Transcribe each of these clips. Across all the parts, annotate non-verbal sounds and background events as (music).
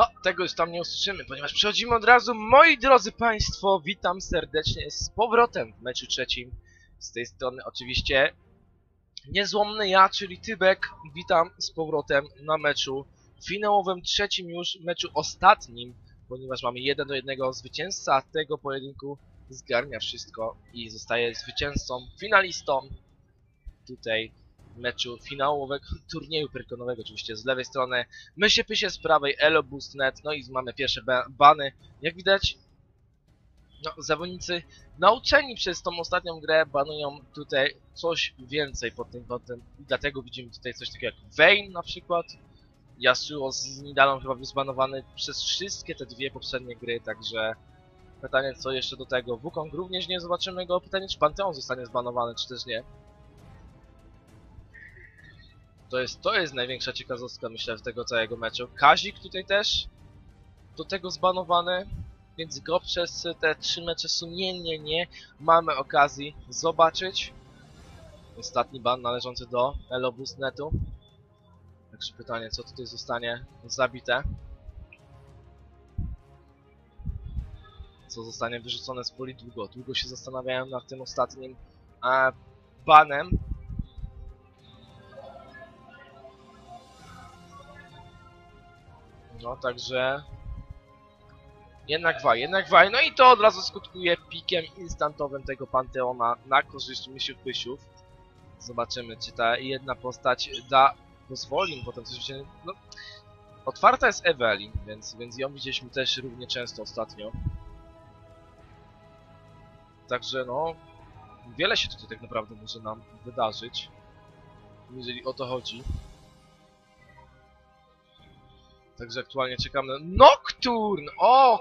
No, tego już tam nie usłyszymy, ponieważ przechodzimy od razu. Moi drodzy Państwo, witam serdecznie z powrotem w meczu trzecim. Z tej strony oczywiście niezłomny ja, czyli Tybek. Witam z powrotem na meczu finałowym, trzecim już, meczu ostatnim, ponieważ mamy jeden do jednego zwycięzca tego pojedynku zgarnia wszystko i zostaje zwycięzcą, finalistą tutaj meczu finałowego turnieju pyrkonowego oczywiście z lewej strony my się pysie z prawej Elo Boostnet no i mamy pierwsze ba bany jak widać no, zawodnicy nauczeni przez tą ostatnią grę banują tutaj coś więcej pod tym kątem i dlatego widzimy tutaj coś takiego jak Vayne na przykład Yasuo z Nidalą chyba był zbanowany przez wszystkie te dwie poprzednie gry, także pytanie co jeszcze do tego. Wukong również nie zobaczymy go. Pytanie czy Panteon zostanie zbanowany, czy też nie. To jest, to jest największa ciekawostka myślę w tego całego meczu. Kazik tutaj też do tego zbanowany, więc go przez te trzy mecze sumiennie nie mamy okazji zobaczyć. Ostatni ban należący do Elobusnetu. Także pytanie, co tutaj zostanie zabite? Co zostanie wyrzucone z poli długo? Długo się zastanawiałem nad tym ostatnim e, banem. No, także... Jednak waj, jednak waj. No i to od razu skutkuje pikiem instantowym tego Panteona na korzyść Mysiów Pysiów. Zobaczymy, czy ta jedna postać da pozwoli potem coś się... No, otwarta jest Evelyn, więc, więc ją widzieliśmy też równie często ostatnio. Także no, wiele się tutaj tak naprawdę może nam wydarzyć, jeżeli o to chodzi. Także aktualnie czekamy na Nocturne! O!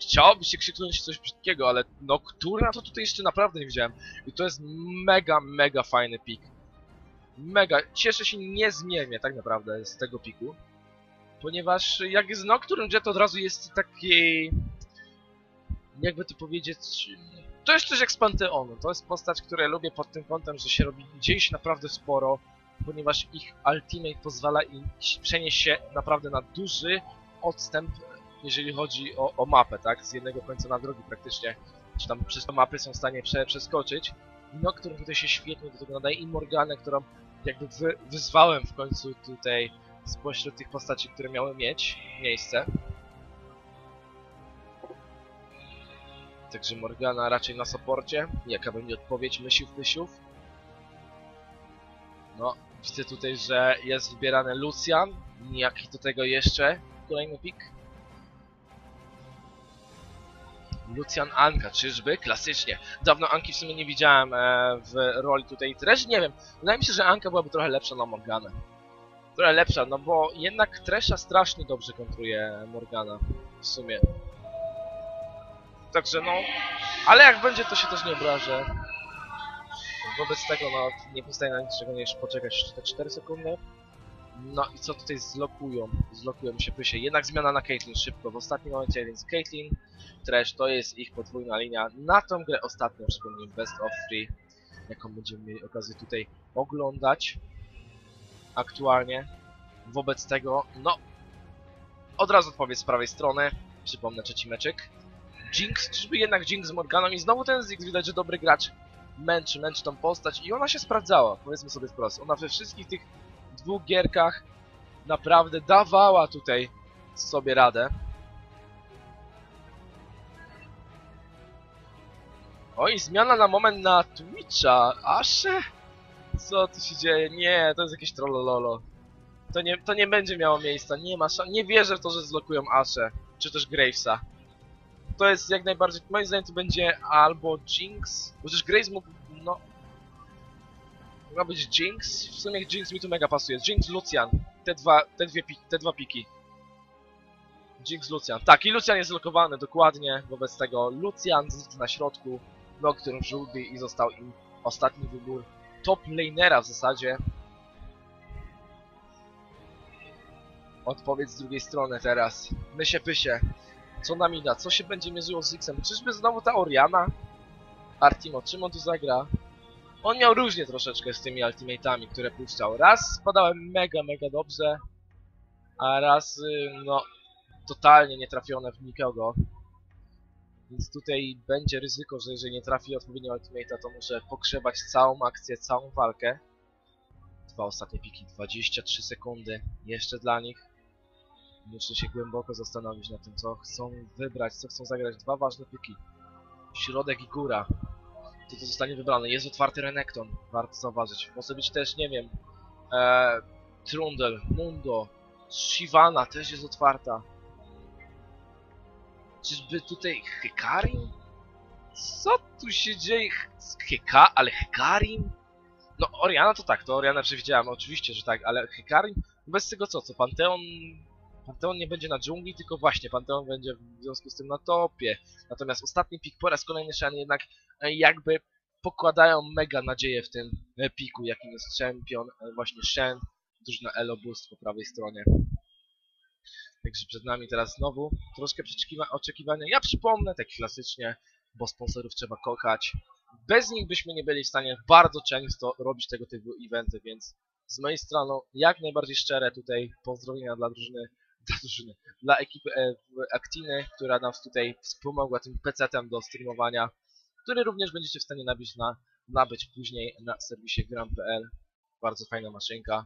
Chciałoby się krzyknąć coś brzydkiego, ale Nocturna to tutaj jeszcze naprawdę nie widziałem. I to jest mega, mega fajny pik. Mega. Cieszę się niezmiernie tak naprawdę z tego piku. Ponieważ jak jest Nocturne Jet od razu jest taki... Jakby to powiedzieć... To jest coś jak z Panteonu. To jest postać, którą lubię pod tym kątem, że się robi gdzieś naprawdę sporo. Ponieważ ich ultimate pozwala im przenieść się naprawdę na duży odstęp, jeżeli chodzi o, o mapę, tak? Z jednego końca na drugi praktycznie. Czy tam przez mapy są w stanie prze, przeskoczyć. Nocturne tutaj się świetnie do tego nadaje i Morganę, którą jakby wy, wyzwałem w końcu tutaj spośród tych postaci, które miały mieć miejsce. Także Morgana raczej na soporcie. Jaka będzie odpowiedź myślów, myślów? No, widzę tutaj, że jest wybierany Lucian. Jaki do tego jeszcze kolejny pik? Lucian Anka, czyżby? Klasycznie. Dawno Anki w sumie nie widziałem e, w roli tutaj Tresh, nie wiem. Wydaje mi się, że Anka byłaby trochę lepsza na Morganę. Trochę lepsza, no bo jednak Tresha strasznie dobrze kontruje Morgana. W sumie. Także no... Ale jak będzie, to się też nie obrażę. Wobec tego, no, nie pozostaje na niczego niż poczekać te 4 sekundy. No i co tutaj zlokują? Zlokują się pysie. Jednak zmiana na Caitlyn szybko. W ostatnim momencie, więc Caitlyn, Trash to jest ich podwójna linia. Na tą grę ostatnią wspomnę Best of Free, jaką będziemy mieli okazję tutaj oglądać aktualnie. Wobec tego, no, od razu odpowiedź z prawej strony. Przypomnę trzeci meczyk. Jinx, czyżby jednak Jinx z Morganą i znowu ten Ziggs widać, że dobry gracz męczy, męczy tą postać i ona się sprawdzała, powiedzmy sobie wprost. Ona we wszystkich tych dwóch gierkach naprawdę dawała tutaj sobie radę. Oj, zmiana na moment na Twitcha. Asze? Co tu się dzieje? Nie, to jest jakieś trollololo. To nie, to nie będzie miało miejsca. Nie ma. Nie wierzę w to, że zlokują Asze. Czy też Gravesa. To jest jak najbardziej... Moim zdaniem to będzie albo Jinx. Chociaż Graves mógł... Mogła być Jinx. W sumie Jinx mi tu mega pasuje. Jinx, Lucian. Te dwa, te dwie te dwa piki. Jinx, Lucian. Tak, i Lucian jest zlokowany dokładnie. Wobec tego Lucian na środku. Nocturne żółty i został im ostatni wybór top lanera w zasadzie. Odpowiedź z drugiej strony teraz. My się pysie. Co nam da? Co się będzie mierzyło z X-em? Czyżby znowu ta Oriana? Artimo, czym on tu zagra? On miał różnie troszeczkę z tymi ultimate'ami, które puszczał. Raz spadałem mega, mega dobrze, a raz, y, no, totalnie nietrafione w nikogo. Więc tutaj będzie ryzyko, że jeżeli nie trafi odpowiednio ultimate'a, to może pogrzebać całą akcję, całą walkę. Dwa ostatnie piki, 23 sekundy jeszcze dla nich. Muszę się głęboko zastanowić nad tym, co chcą wybrać, co chcą zagrać. Dwa ważne piki. Środek i góra. To zostanie wybrane. Jest otwarty Renekton, warto zauważyć. Może być też, nie wiem, e, Trundle, Mundo, Shivana też jest otwarta. Czyżby tutaj Hekarim? Co tu się dzieje? Heka, ale Hekarim? No Oriana to tak, to Oriana przewidziałem, oczywiście, że tak, ale Hekarim? Bez tego co, co Panteon... Panteon nie będzie na dżungli, tylko właśnie Panteon będzie w związku z tym na topie. Natomiast ostatni pik po raz kolejny Shen jednak jakby pokładają mega nadzieję w tym e, piku, jakim jest champion, e, właśnie Shen, drużyna Elo Boost po prawej stronie. Także przed nami teraz znowu troszkę oczekiwania. Ja przypomnę, tak klasycznie, bo sponsorów trzeba kochać. Bez nich byśmy nie byli w stanie bardzo często robić tego typu eventy, więc z mojej strony jak najbardziej szczere tutaj pozdrowienia dla drużyny, (laughs) dla drużyny, dla ekipy e, Actiny, która nam tutaj wspomogła tym PC-tem do streamowania, który również będziecie w stanie nabyć, na, nabyć później na serwisie gram.pl. Bardzo fajna maszynka.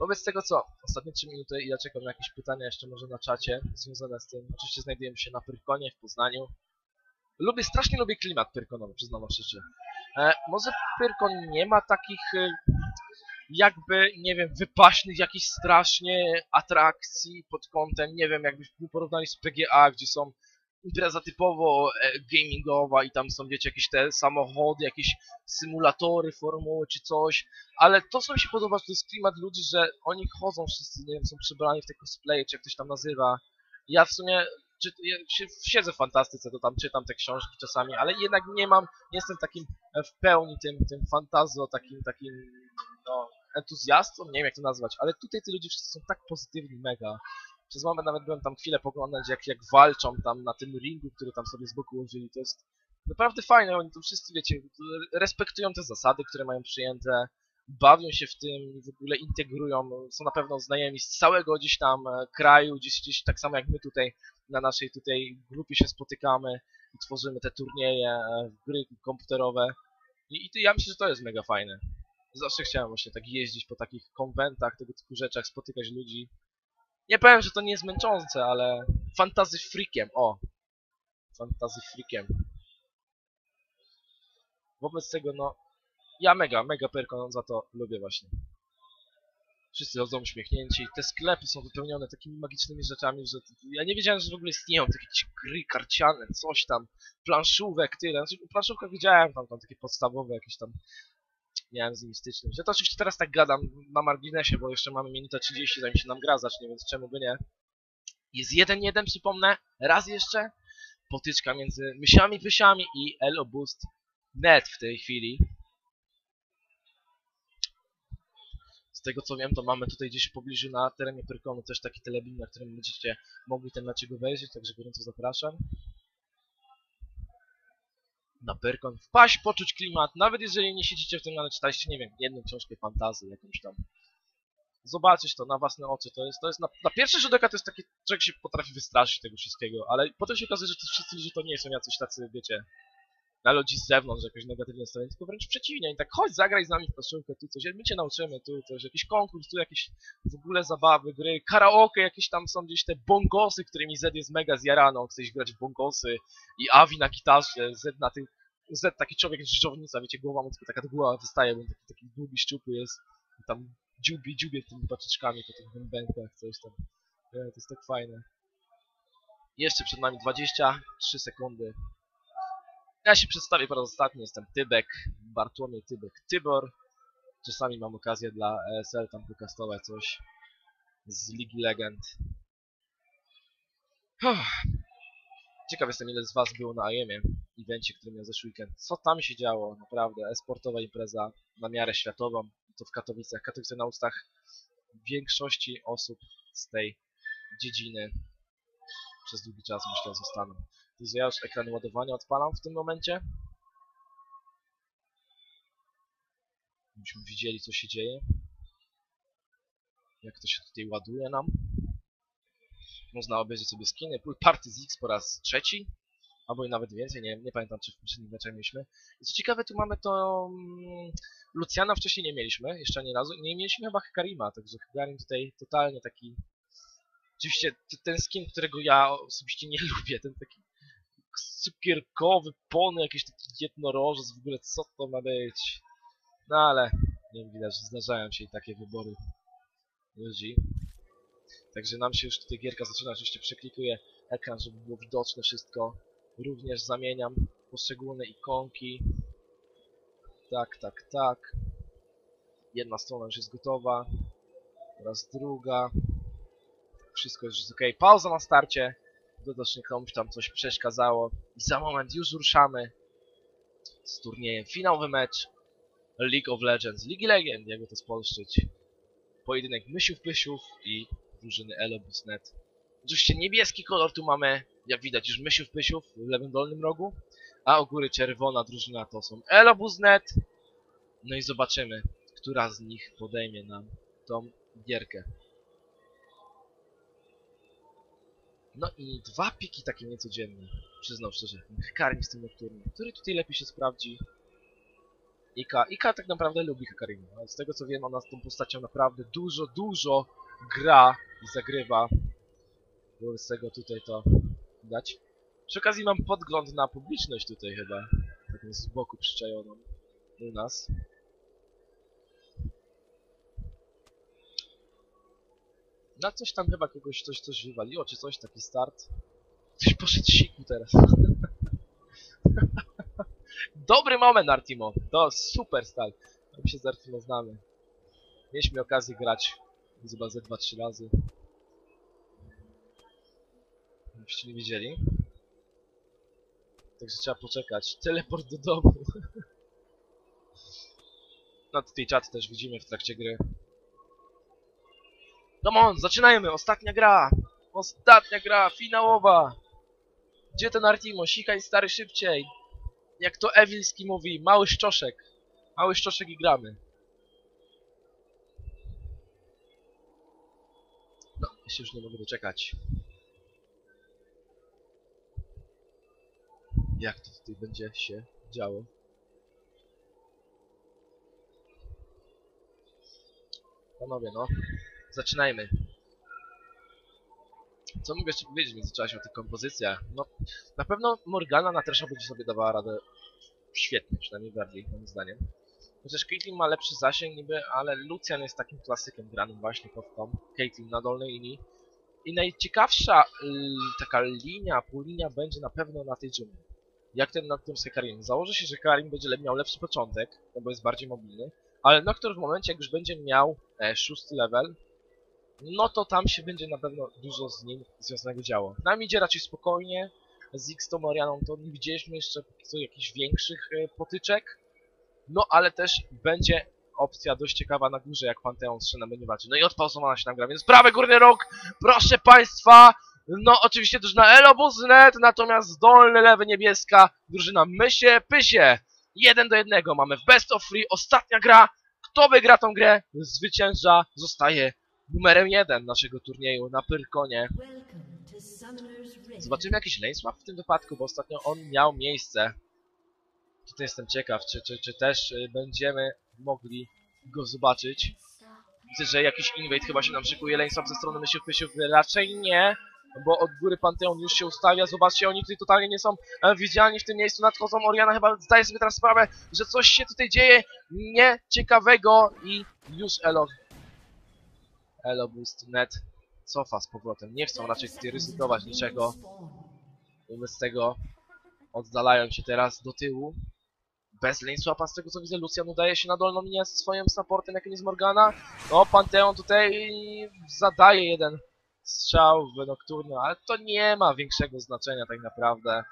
Wobec tego co? Ostatnie 3 minuty i ja czekam na jakieś pytania jeszcze może na czacie związane z tym. Oczywiście znajdujemy się na Pyrkonie w Poznaniu. Lubię, strasznie lubię klimat pyrkonowy, przyznam szczerze. E, może Pyrkon nie ma takich e, jakby, nie wiem, wypaśnych jakichś strasznie atrakcji pod kątem, nie wiem, jakbyśmy porównali z PGA, gdzie są impreza typowo e, gamingowa i tam są, wiecie, jakieś te samochody, jakieś symulatory formuły czy coś, ale to, co mi się podoba, to jest klimat ludzi, że oni chodzą wszyscy, nie wiem, są przebrani w te cosplay, czy jak ktoś tam nazywa. Ja w sumie czy, ja siedzę w fantastyce, to tam czytam te książki czasami, ale jednak nie mam, nie jestem takim e, w pełni tym, tym fantazo, takim, takim, no, entuzjastą, nie wiem jak to nazwać, ale tutaj ci ludzie wszyscy są tak pozytywni, mega. Przez moment nawet byłem tam chwilę poglądać, jak, jak walczą tam na tym ringu, który tam sobie z boku ułożyli. To jest naprawdę fajne. Oni to wszyscy, wiecie, respektują te zasady, które mają przyjęte, bawią się w tym, w ogóle integrują, są na pewno znajomi z całego gdzieś tam e, kraju, gdzieś, gdzieś tak samo jak my tutaj na naszej tutaj grupie się spotykamy i tworzymy te turnieje, e, gry komputerowe. I, i ja myślę, że to jest mega fajne. Zawsze chciałem właśnie tak jeździć po takich konwentach, tego typu rzeczach, spotykać ludzi. Nie powiem, że to nie jest męczące, ale fantazy freakiem, o. Fantazy freakiem. Wobec tego, no, ja mega, mega Perkon za to lubię właśnie. Wszyscy chodzą uśmiechnięci. Te sklepy są wypełnione takimi magicznymi rzeczami, że ja nie wiedziałem, że w ogóle istnieją takie gry karciane, coś tam, planszówek, tyle. Znaczy, planszówkę widziałem tam, tam takie podstawowe jakieś tam miałem z nimi styczność. To oczywiście teraz tak gadam na marginesie, bo jeszcze mamy minutę 30, zanim się nam gra zacznie, więc czemu by nie. Jest 1-1, przypomnę, raz jeszcze. Potyczka między mysiami, wysiami i Elo Boost Net w tej chwili. Z tego co wiem, to mamy tutaj gdzieś w pobliżu na terenie Pyrkonu też taki telebin, na którym będziecie mogli ten meczek obejrzeć, także gorąco zapraszam na wpaść, poczuć klimat, nawet jeżeli nie siedzicie w tym, ale czytaliście, nie wiem, jedną książkę fantazy, jakąś tam. Zobaczyć to na własne oczy, to jest, to jest na, na pierwszy rzut oka to jest taki, człowiek się potrafi wystraszyć tego wszystkiego, ale potem się okazuje, że to wszyscy ludzie to nie są jacyś tacy, wiecie, na ludzi z zewnątrz jakoś negatywne strony, tylko wręcz przeciwnie. I tak chodź, zagraj z nami w koszulkę, tu coś, my cię nauczymy, tu coś, jakiś konkurs, tu jakieś w ogóle zabawy, gry, karaoke, jakieś tam są gdzieś te bongosy, którymi Z jest mega zjarano, chcesz grać w bongosy i Avi na gitarze, Z na tym, Z taki człowiek z żownica, wiecie, głowa mu tylko taka głowa wystaje, bo taki, taki długi, szczupły jest, tam dziubi, dziubie tymi paczyczkami po tych bębenkach, coś tam. to jest tak fajne. Jeszcze przed nami 23 sekundy. Ja się przedstawię po raz ostatni, jestem Tybek, Bartłomiej Tybek Tybor. Czasami mam okazję dla ESL tam wykastować coś z Ligi Legend. Ciekaw jestem ile z was było na IEM-ie, evencie, który miał zeszły weekend. Co tam się działo, naprawdę, e-sportowa impreza na miarę światową, to w Katowicach. Katowice na ustach większości osób z tej dziedziny przez długi czas myślę zostaną. Więc ja już ekran ładowania odpalam w tym momencie. Byśmy widzieli co się dzieje. Jak to się tutaj ładuje nam. Można obejrzeć sobie skiny. Pool Party z X po raz trzeci. Albo i nawet więcej, nie, nie pamiętam czy w poprzednich meczach mieliśmy. I co ciekawe, tu mamy to... Mm, Luciana wcześniej nie mieliśmy, jeszcze ani razu. Nie mieliśmy chyba Hekarima, także Hekarim tutaj totalnie taki... Oczywiście ten skin, którego ja osobiście nie (laughs) lubię, ten taki cukierkowy, pony, jakiś taki jednorożec, w ogóle co to ma być? No ale, nie widać, zdarzają się i takie wybory ludzi. Także nam się już tutaj gierka zaczyna, oczywiście przeklikuje ekran, żeby było widoczne wszystko. Również zamieniam poszczególne ikonki. Tak, tak, tak. Jedna strona już jest gotowa. Teraz druga. Wszystko już jest ok. Pauza na starcie. Widocznie komuś tam coś przeszkadzało. I za moment już ruszamy z turniejem. Finałowy mecz League of Legends. Ligi Legend, jakby to spolszczyć. Pojedynek Mysiów Pysiów i drużyny Elobus.net. Oczywiście niebieski kolor tu mamy, jak widać już Mysiów Pysiów w lewym dolnym rogu. A u góry czerwona drużyna to są Elobus.net. No i zobaczymy, która z nich podejmie nam tą gierkę. No i dwa piki takie niecodzienne. Przyznam szczerze. Hekarim z tym nocturnym. Który tutaj lepiej się sprawdzi? Ika. Ika tak naprawdę lubi Hekarima. ale Z tego co wiem, ona z tą postacią naprawdę dużo, dużo gra i zagrywa. Bo z tego tutaj to widać. Przy okazji mam podgląd na publiczność tutaj chyba. Taką z boku przyczajoną u nas. Na coś tam chyba kogoś coś, coś wywaliło, czy coś, taki start. Ktoś poszedł siku teraz. (laughs) Dobry moment, Artimo. To super stal. My się z Artimo znamy. Mieliśmy okazję grać chyba ze 2-3 razy. Byście nie widzieli. Także trzeba poczekać. Teleport do domu. (laughs) No tutaj czat też widzimy w trakcie gry. Come on, zaczynajmy! Ostatnia gra! Ostatnia gra, finałowa! Gdzie ten Artimo? Sikaj stary szybciej! Jak to Ewilski mówi, mały szczoszek. Mały szczoszek i gramy. No, ja się już nie mogę doczekać. Jak to tutaj będzie się działo? Panowie, no. Zaczynajmy. Co mogę jeszcze powiedzieć w międzyczasie o tych kompozycjach? No, na pewno Morgana na Tresha będzie sobie dawała radę świetnie, przynajmniej bardziej, moim zdaniem. Chociaż Caitlyn ma lepszy zasięg niby, ale Lucian jest takim klasykiem granym właśnie pod tą Caitlyn na dolnej linii. I najciekawsza y, taka linia, półlinia będzie na pewno na tej dżungli. Jak ten na tym z Hekarim. Założę się, że Hekarim będzie miał lepszy początek, no bo jest bardziej mobilny, ale Noctur w momencie, jak już będzie miał e, szósty level, no to tam się będzie na pewno dużo z nim związanego działo. Nam idzie raczej spokojnie, z X tą Marianą to nie widzieliśmy jeszcze co jakichś większych e, potyczek, no ale też będzie opcja dość ciekawa na górze, jak Panteon z Szynem będzie walczyć. No i odpauzowana się nam gra, więc prawy górny róg, proszę Państwa, no oczywiście drużyna Elobus.net, natomiast dolny lewy niebieska drużyna Mysie Pysie. Jeden do jednego mamy w Best of Free, ostatnia gra, kto wygra tą grę, zwycięża, zostaje numerem jeden naszego turnieju na Pyrkonie. Zobaczymy jakiś lane w tym wypadku, bo ostatnio on miał miejsce. Tutaj jestem ciekaw, czy, czy, czy też y, będziemy mogli go zobaczyć. Widzę, że jakiś invade chyba się nam szykuje, lane ze strony Mysiów Pysiów raczej nie, bo od góry Panteon już się ustawia. Zobaczcie, oni tutaj totalnie nie są e, widzialni w tym miejscu, nadchodzą. Oriana chyba zdaje sobie teraz sprawę, że coś się tutaj dzieje nieciekawego i już Elo Elo Boost Net cofa z powrotem. Nie chcą raczej tutaj ryzykować niczego. Wobec tego oddalają się teraz do tyłu. Bez lane swapa, z tego co widzę, Lucian udaje się na dolną linię z swoim supportem, jakim jest Morgana. No, Panteon tutaj zadaje jeden strzał w Nocturno, ale to nie ma większego znaczenia tak naprawdę.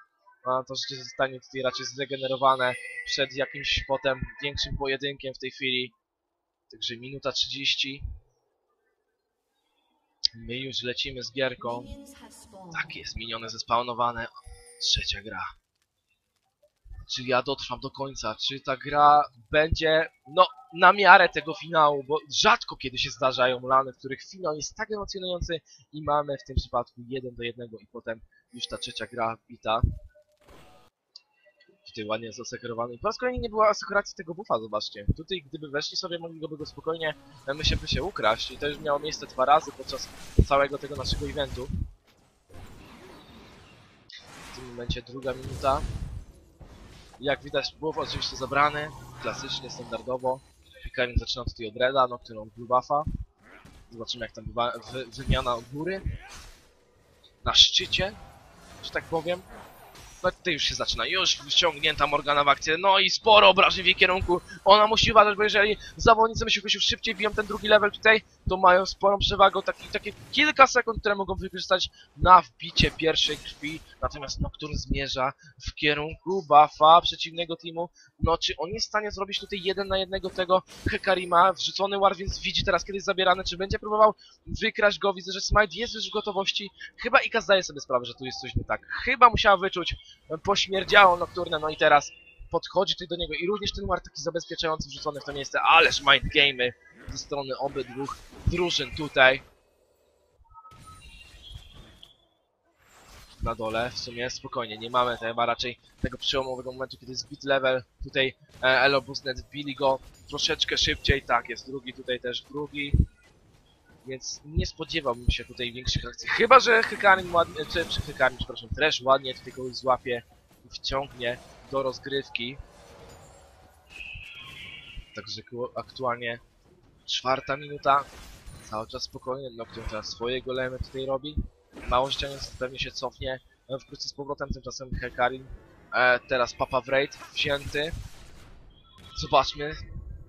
A to życie zostanie tutaj raczej zregenerowane przed jakimś potem większym pojedynkiem w tej chwili. Także minuta 30. My już lecimy z gierką. Tak jest, minione zespawnowane. Trzecia gra. czy ja dotrwam do końca, czy ta gra będzie, no, na miarę tego finału, bo rzadko kiedy się zdarzają lany, w których finał jest tak emocjonujący i mamy w tym przypadku 1 do 1 i potem już ta trzecia gra bita. Tutaj ładnie jest. I po raz kolejny nie była asekuracji tego buffa, zobaczcie. Tutaj gdyby weszli sobie, mogliby go spokojnie, e, myślę, by się ukraść. I to już miało miejsce dwa razy podczas całego tego naszego eventu. W tym momencie druga minuta. Jak widać, buff oczywiście zabrany, klasycznie, standardowo. Pikarin zaczyna tutaj od Reda, no, którą blue buffa. Zobaczymy jak tam wymiana od góry. Na szczycie, że tak powiem. No tutaj już się zaczyna, już wciągnięta Morgana w akcję, no i sporo obrażeń w jej kierunku. Ona musi uważać, bo jeżeli zawodnicy myślą, że szybciej biją ten drugi level tutaj, to mają sporą przewagę, taki, takie kilka sekund, które mogą wykorzystać na wbicie pierwszej krwi. Natomiast Nocturne zmierza w kierunku buffa przeciwnego teamu. No czy on jest w stanie zrobić tutaj jeden na jednego tego Hekarima? Wrzucony War, więc widzi teraz kiedy jest zabierany, czy będzie próbował wykraść go. Widzę, że Smite jest już w gotowości. Chyba Ika zdaje sobie sprawę, że tu jest coś nie tak. Chyba musiała wyczuć, pośmierdziało Nocturne, no i teraz podchodzi tutaj do niego i również ten War taki zabezpieczający wrzucony w to miejsce, ależ mind game'y ze strony obydwu drużyn tutaj. Na dole, w sumie spokojnie, nie mamy chyba raczej tego przełomowego momentu, kiedy jest beat level. Tutaj e, Elo Busnet wbili go troszeczkę szybciej, tak, jest drugi, tutaj też drugi. Więc nie spodziewałbym się tutaj większych akcji. Chyba, że Hykarin ładnie, czy, czy Hykarin, przepraszam, Trash ładnie tutaj kogoś złapie i wciągnie do rozgrywki. Także aktualnie czwarta minuta. Cały czas spokojnie, Nocturne teraz swoje golemy tutaj robi. Mało ścianiąc pewnie się cofnie. e, Wkrótce z powrotem, tymczasem Hekarin. E, teraz Papa Wraith wzięty. Zobaczmy.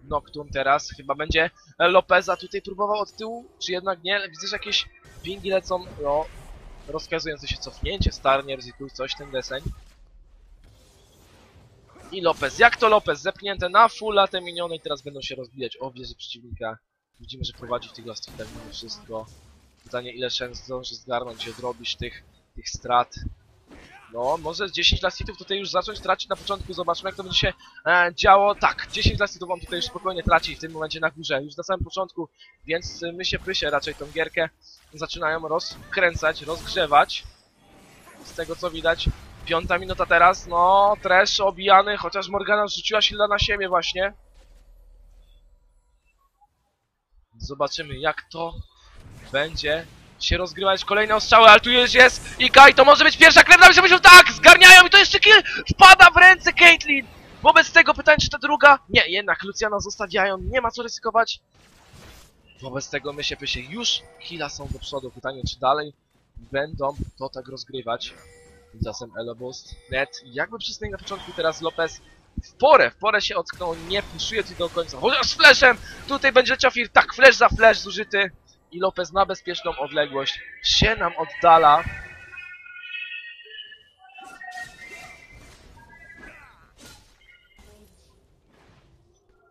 Nocturne teraz chyba będzie Lopeza tutaj próbował od tyłu, czy jednak nie? Widzę, że jakieś pingi lecą, no, rozkazujące się cofnięcie, Starnie, ryzykuj coś, ten deseń. I Lopez, jak to Lopez? Zepchnięte na fulla te miniony i teraz będą się rozbijać o wieży przeciwnika. Widzimy, że prowadzi w tych lastwitach mimo wszystko. Pytanie, ile szans zdąży zgarnąć i odrobić tych, tych strat. No, może 10 lastitów tutaj już zacząć tracić na początku. Zobaczmy, jak to będzie się e, działo. Tak, 10 lastitów on tutaj już spokojnie traci w tym momencie na górze, już na samym początku. Więc y, my się pysie raczej tą gierkę zaczynają rozkręcać, rozgrzewać. Z tego co widać. Piąta minuta teraz, no, trash obijany, chociaż Morgana rzuciła silna na siebie właśnie. Zobaczymy jak to będzie się rozgrywać. Kolejne ostrzały, ale tu już jest i Kai, to może być pierwsza krew, się myślą, tak, zgarniają i to jeszcze kill wpada w ręce Caitlyn. Wobec tego pytanie, czy ta druga? Nie, jednak Luciana zostawiają, nie ma co ryzykować. Wobec tego my się pysie już killa są do przodu. Pytanie, czy dalej będą to tak rozgrywać. Tymczasem Elobust, net, jakby przysnęli na początku teraz Lopez w porę, w porę się ocknął, nie puszuje tutaj do końca, chociaż flashem, tutaj będzie leciał Fir, tak, flash za flash zużyty i Lopez na bezpieczną odległość się nam oddala.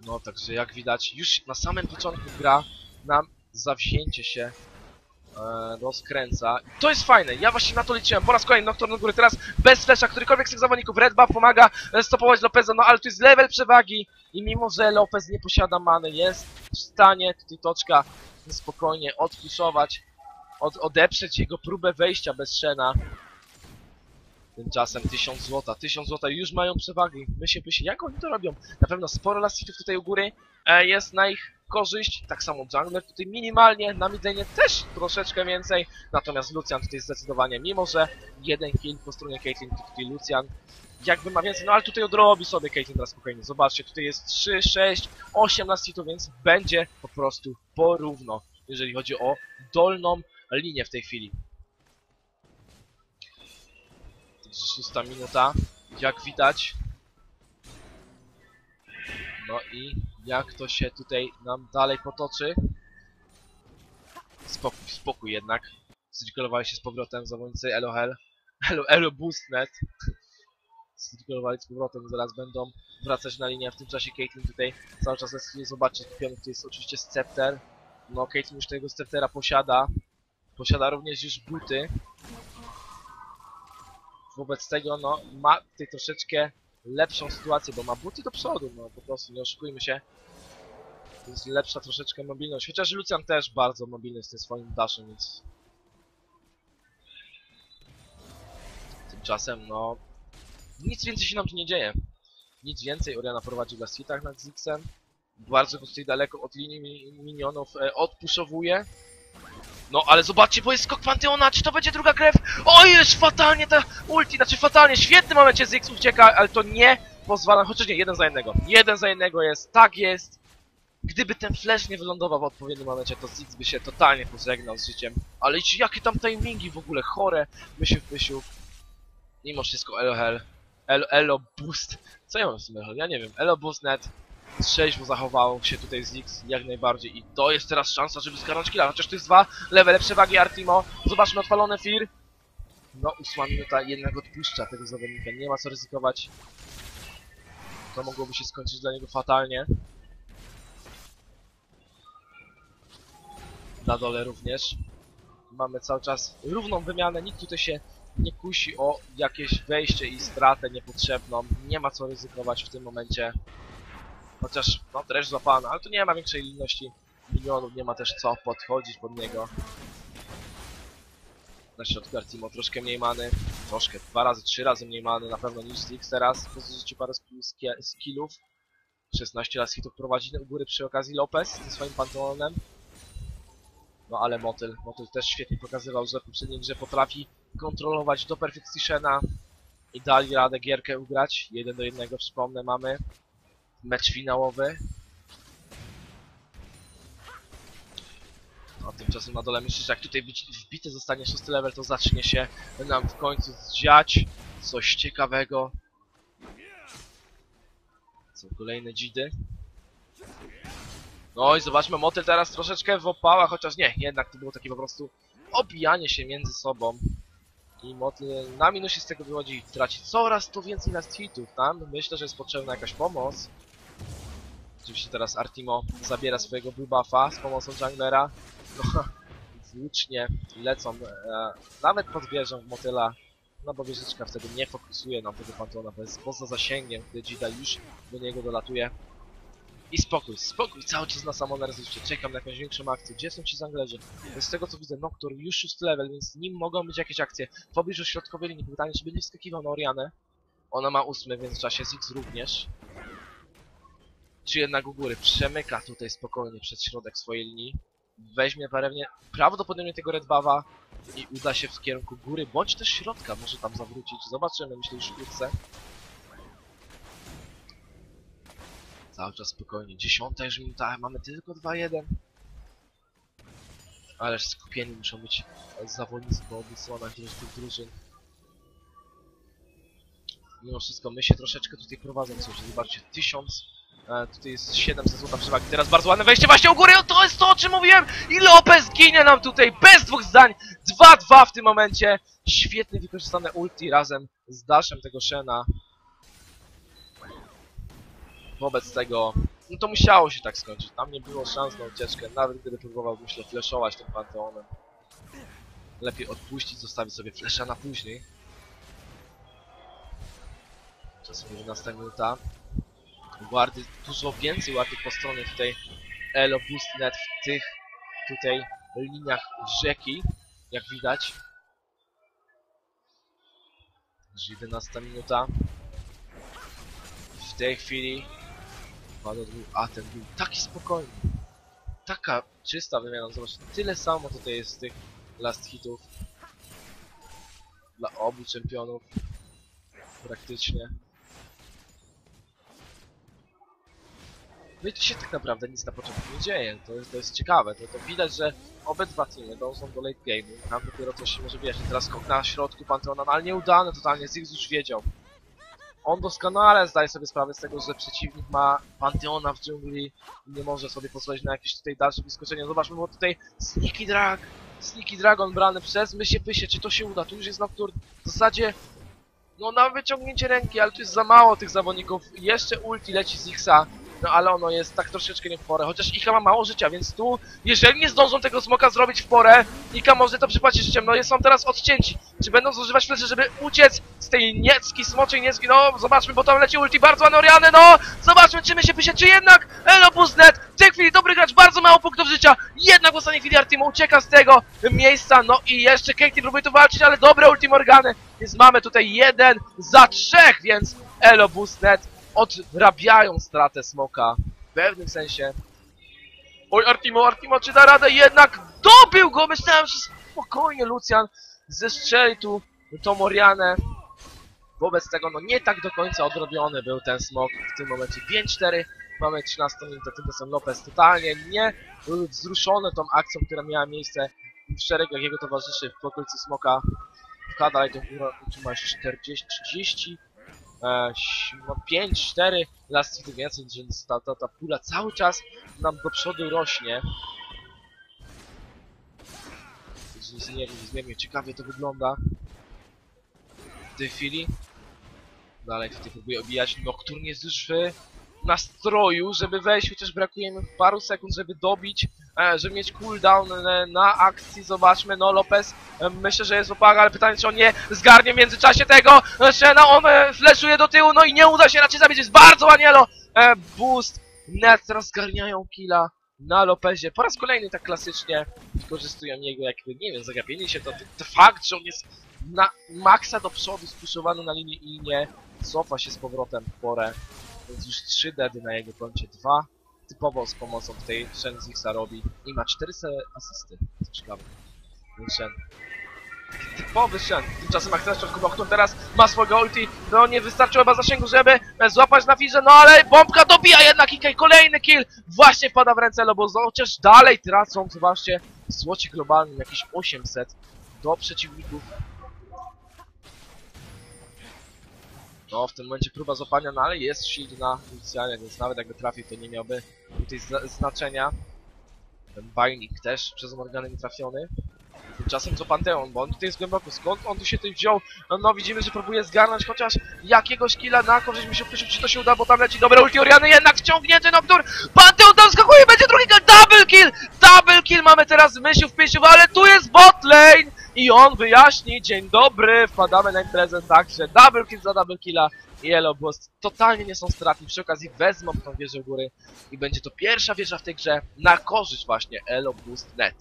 No, także jak widać, już na samym początku gra nam zawzięcie się e, rozkręca. To jest fajne, ja właśnie na to liczyłem. Po raz kolejny Nocturne góry, teraz bez flesza, którykolwiek z tych zawodników Red Buff pomaga e, stopować Lopeza, no ale tu jest level przewagi i mimo, że Lopez nie posiada many, jest w stanie tutaj toczka spokojnie odpuszować, od, odeprzeć jego próbę wejścia bez Shena. Tymczasem 1000 złota, 1000 złota już mają przewagi. Myślę, myślę, jak oni to robią? Na pewno sporo lastitów tutaj u góry e, jest na ich korzyść. Tak samo jungler tutaj minimalnie, na midlane też troszeczkę więcej. Natomiast Lucian tutaj zdecydowanie, mimo że jeden kill po stronie Caitlyn, to tutaj Lucian jakby ma więcej, no ale tutaj odrobi sobie Caitlyn teraz spokojnie. Zobaczcie, tutaj jest 3, 6, 8 lastitów, więc będzie po prostu porówno, jeżeli chodzi o dolną linię w tej chwili. Także Szósta minuta, jak widać. No i jak to się tutaj nam dalej potoczy. Spokój, spokój jednak. Zrekolowali się z powrotem zawodnicy Elohel. Elo, Elo (laughs) Boostnet. Zrekolowali z powrotem, zaraz będą wracać na linię. W tym czasie Caitlyn tutaj cały czas jest, zobaczcie, kupiony to jest oczywiście scepter. No, Caitlyn już tego sceptera posiada. Posiada również już buty. Wobec tego, no, ma tutaj troszeczkę lepszą sytuację, bo ma buty do przodu, no po prostu, nie oszukujmy się. To jest lepsza troszeczkę mobilność, chociaż Lucian też bardzo mobilny z tym swoim dashem, więc... Tymczasem, no... Nic więcej się nam tu nie dzieje. Nic więcej, Oriana prowadzi w Last Hitach nad Zixem. Bardzo go tutaj daleko od linii mi- minionów e, odpuszowuje. No ale zobaczcie, bo jest skok Panteona, czy to będzie druga krew? O, jest fatalnie ta ulti, znaczy fatalnie, w świetnym momencie Zix ucieka, ale to nie pozwala, chociaż nie, jeden za jednego. Jeden za jednego jest, tak jest. Gdyby ten flash nie wylądował w odpowiednim momencie, to Zix by się totalnie pożegnał z życiem. Ale jakie tam timingi w ogóle, chore, mysiu, pysiu. Mimo wszystko Hell, Elo, Elo Boost. Co ja mam z tym Elo? Ja nie wiem, Elo Boost net. Trzeźwo zachował się tutaj Zix jak najbardziej i to jest teraz szansa, żeby zgarnąć killa, chociaż to jest dwa levele przewagi Artimo. Zobaczmy odpalony Fear. No, ósma minuta jednak odpuszcza tego zawodnika, nie ma co ryzykować. To mogłoby się skończyć dla niego fatalnie. Na dole również. Mamy cały czas równą wymianę, nikt tutaj się nie kusi o jakieś wejście i stratę niepotrzebną. Nie ma co ryzykować w tym momencie. Chociaż, no, też złapany, ale tu nie ma większej ilości milionów, nie ma też co podchodzić pod niego. Na środku Artimo troszkę mniej many, troszkę, dwa razy, trzy razy mniej many, na pewno niż Zix teraz, po zużyciu parę skillów. 16 raz hitów prowadzi u góry przy okazji Lopez ze swoim Panteonem. No ale Motyl, Motyl też świetnie pokazywał, że w poprzedniej potrafi kontrolować do Perfectiona i dali radę gierkę ugrać. Jeden do jednego, przypomnę, mamy mecz finałowy. A tymczasem na dole myślę, że jak tutaj wbity zostanie szósty level, to zacznie się nam w końcu dziać coś ciekawego. Są kolejne dzidy. No i zobaczmy, motyl teraz troszeczkę w opałach, chociaż nie, jednak to było takie po prostu obijanie się między sobą. I motyl na minusie z tego wychodzi traci coraz to więcej last hitów tam. Myślę, że jest potrzebna jakaś pomoc. Oczywiście teraz Artimo zabiera swojego blue buffa z pomocą junglera. No, (laughs) włócznie lecą e, nawet pod wieżą motyla. No bo wieżyczka wtedy nie fokusuje na tego Pantona, bo jest poza zasięgiem, gdy Dzida już do niego dolatuje. I spokój, spokój, cały czas na samą jeszcze czekam na jakąś większą akcję. Gdzie są ci zanglerzy? Z tego co widzę, Noctur już szósty level, więc nim mogą być jakieś akcje. W pobliżu środkowej linii pytanie, czy będzie wskakiwał na Orianę. Ona ma ósmy, więc w czasie Zix również. Czy jednak u góry przemyka tutaj spokojnie przez środek swojej linii. Weźmie pewnie prawdopodobnie tego Red Buffa i uda się w kierunku góry, bądź też środka, może tam zawrócić. Zobaczymy, myślę już wkrótce. Cały czas spokojnie. Dziesiąta już minuta, mamy tylko 2-1. Ależ skupieni muszą być zawodnicy po obu stronach tych drużyn. Mimo wszystko my się troszeczkę tutaj prowadzą, cóż, zobaczcie, 1000, e, tutaj jest 700 złota przewagi, teraz bardzo ładne wejście właśnie u góry, o, to jest to o czym mówiłem i Lopez ginie nam tutaj bez dwóch zdań, 2-2 w tym momencie, świetnie wykorzystane ulti razem z dashem tego Shena. Wobec tego, no to musiało się tak skończyć, tam nie było szans na ucieczkę, nawet gdyby próbował, myślę, flashować tym Panteonem. Lepiej odpuścić, zostawić sobie flesza na później. Czasem 11 minuta. Guardy dużo więcej łapie po stronie tutaj Elo Boost Net w tych tutaj liniach rzeki, jak widać. Także 11 minuta. W tej chwili A ten był taki spokojny. Taka czysta wymiana, zobacz, tyle samo tutaj jest tych last hitów. Dla obu czempionów. Praktycznie. No i tu się tak naprawdę nic na początku nie dzieje, to jest, to jest ciekawe, to, to widać, że obydwa teamy dążą do late game'u, tam dopiero coś się może wierzyć, teraz skok na środku Panteona, no ale nieudany totalnie, Ziggs już wiedział. On doskonale zdaje sobie sprawę z tego, że przeciwnik ma Panteona w dżungli i nie może sobie pozwolić na jakieś tutaj dalsze wyskoczenie. Zobaczmy, bo tutaj Sneaky Drag, Sneaky Dragon brany przez Mysie Pysie, czy to się uda? Tu już jest Nocturne, w zasadzie no na wyciągnięcie ręki, ale tu jest za mało tych zawodników. Jeszcze ulti leci z Xa. No ale ono jest tak troszeczkę nie w porę, chociaż Ika ma mało życia, więc tu, jeżeli nie zdążą tego smoka zrobić w porę, Ika może to przypłacić życiem, no są teraz odcięci. Czy będą zużywać flesze, żeby uciec z tej niecki, smoczej niecki, no zobaczmy, bo tam leci ulti bardzo ładny Oriany, no! Zobaczmy, czy my się pysie, czy jednak Elobuznet, w tej chwili dobry gracz, bardzo mało punktów życia, jednak w ostatniej chwili Artimo ucieka z tego miejsca, no i jeszcze Katie próbuje tu walczyć, ale dobre ulti Morgany, więc mamy tutaj jeden za trzech, więc Elobuznet odrabiają stratę smoka w pewnym sensie. Oj, Artimo, Artimo, czy da radę? Jednak dobył go! Myślałem, że spokojnie Lucian zestrzeli tu tą Morianę. Wobec tego, no nie tak do końca odrobiony był ten smok w tym momencie. 5-4, mamy 13 minutę, tymczasem Lopez totalnie nie wzruszony tą akcją, która miała miejsce w szeregach jego towarzyszy w okolicy smoka. Tą górę, tu masz 40, 30, e, no 5, 4, last city więcej, więc ta, ta, ta pula cały czas nam do przodu rośnie. Także Niezmiernie, niezmiernie ciekawie to wygląda. W tej chwili. Dalej tutaj próbuję obijać. Nocturne jest już w nastroju, żeby wejść, chociaż brakuje mi paru sekund, żeby dobić, żeby mieć cooldown e, na akcji. Zobaczmy, no Lopez e, myślę, że jest opaga, ale pytanie, czy on nie zgarnie w międzyczasie tego. E, Shena, on e, fleszuje do tyłu, no i nie uda się raczej zabić, jest bardzo ładnielo. E, boost, net teraz zgarniają killa na Lopezie. Po raz kolejny tak klasycznie wykorzystują jego jakby, nie wiem, zagapienie się, to, to fakt, że on jest na maksa do przodu spuszczowany na linii i nie cofa się z powrotem w porę. Więc już 3 deady na jego koncie, 2 typowo z pomocą tej Shen Zixa robi i ma 400 asysty, co ciekawe. Ten Shen. Typowy Shen. Tymczasem ten środku Nocturne teraz ma swojego ulti, no nie wystarczyło chyba zasięgu, żeby e, złapać na firze, no ale bombka dobija jednak i kolejny kill właśnie wpada w ręce Lobozo, chociaż dalej tracą, zobaczcie, w złocie globalnym jakieś 800 do przeciwników. No, w tym momencie próba złapania, no ale jest shield na więc nawet jakby trafił, to nie miałby tutaj zna znaczenia. Ten bajnik też przez Morgany nie trafiony. Tymczasem co Panteon, bo on tutaj jest głęboko. Skąd on tu się tutaj wziął? No, no widzimy, że próbuje zgarnąć chociaż jakiegoś killa na korzyść. Mi się czy to się uda, bo tam leci dobre ulti Oriany, jednak wciągnięty Noctur. Panteon tam skakuje, będzie drugi kill, double kill! Double kill mamy teraz w myśli w pysiu, ale tu jest bot lane! I on wyjaśni, dzień dobry, wpadamy na imprezę, także double kill za double killa. Yellow Boost totalnie nie są stratni, przy okazji wezmą tą wieżę góry i będzie to pierwsza wieża w tej grze na korzyść właśnie Elo Boost Net.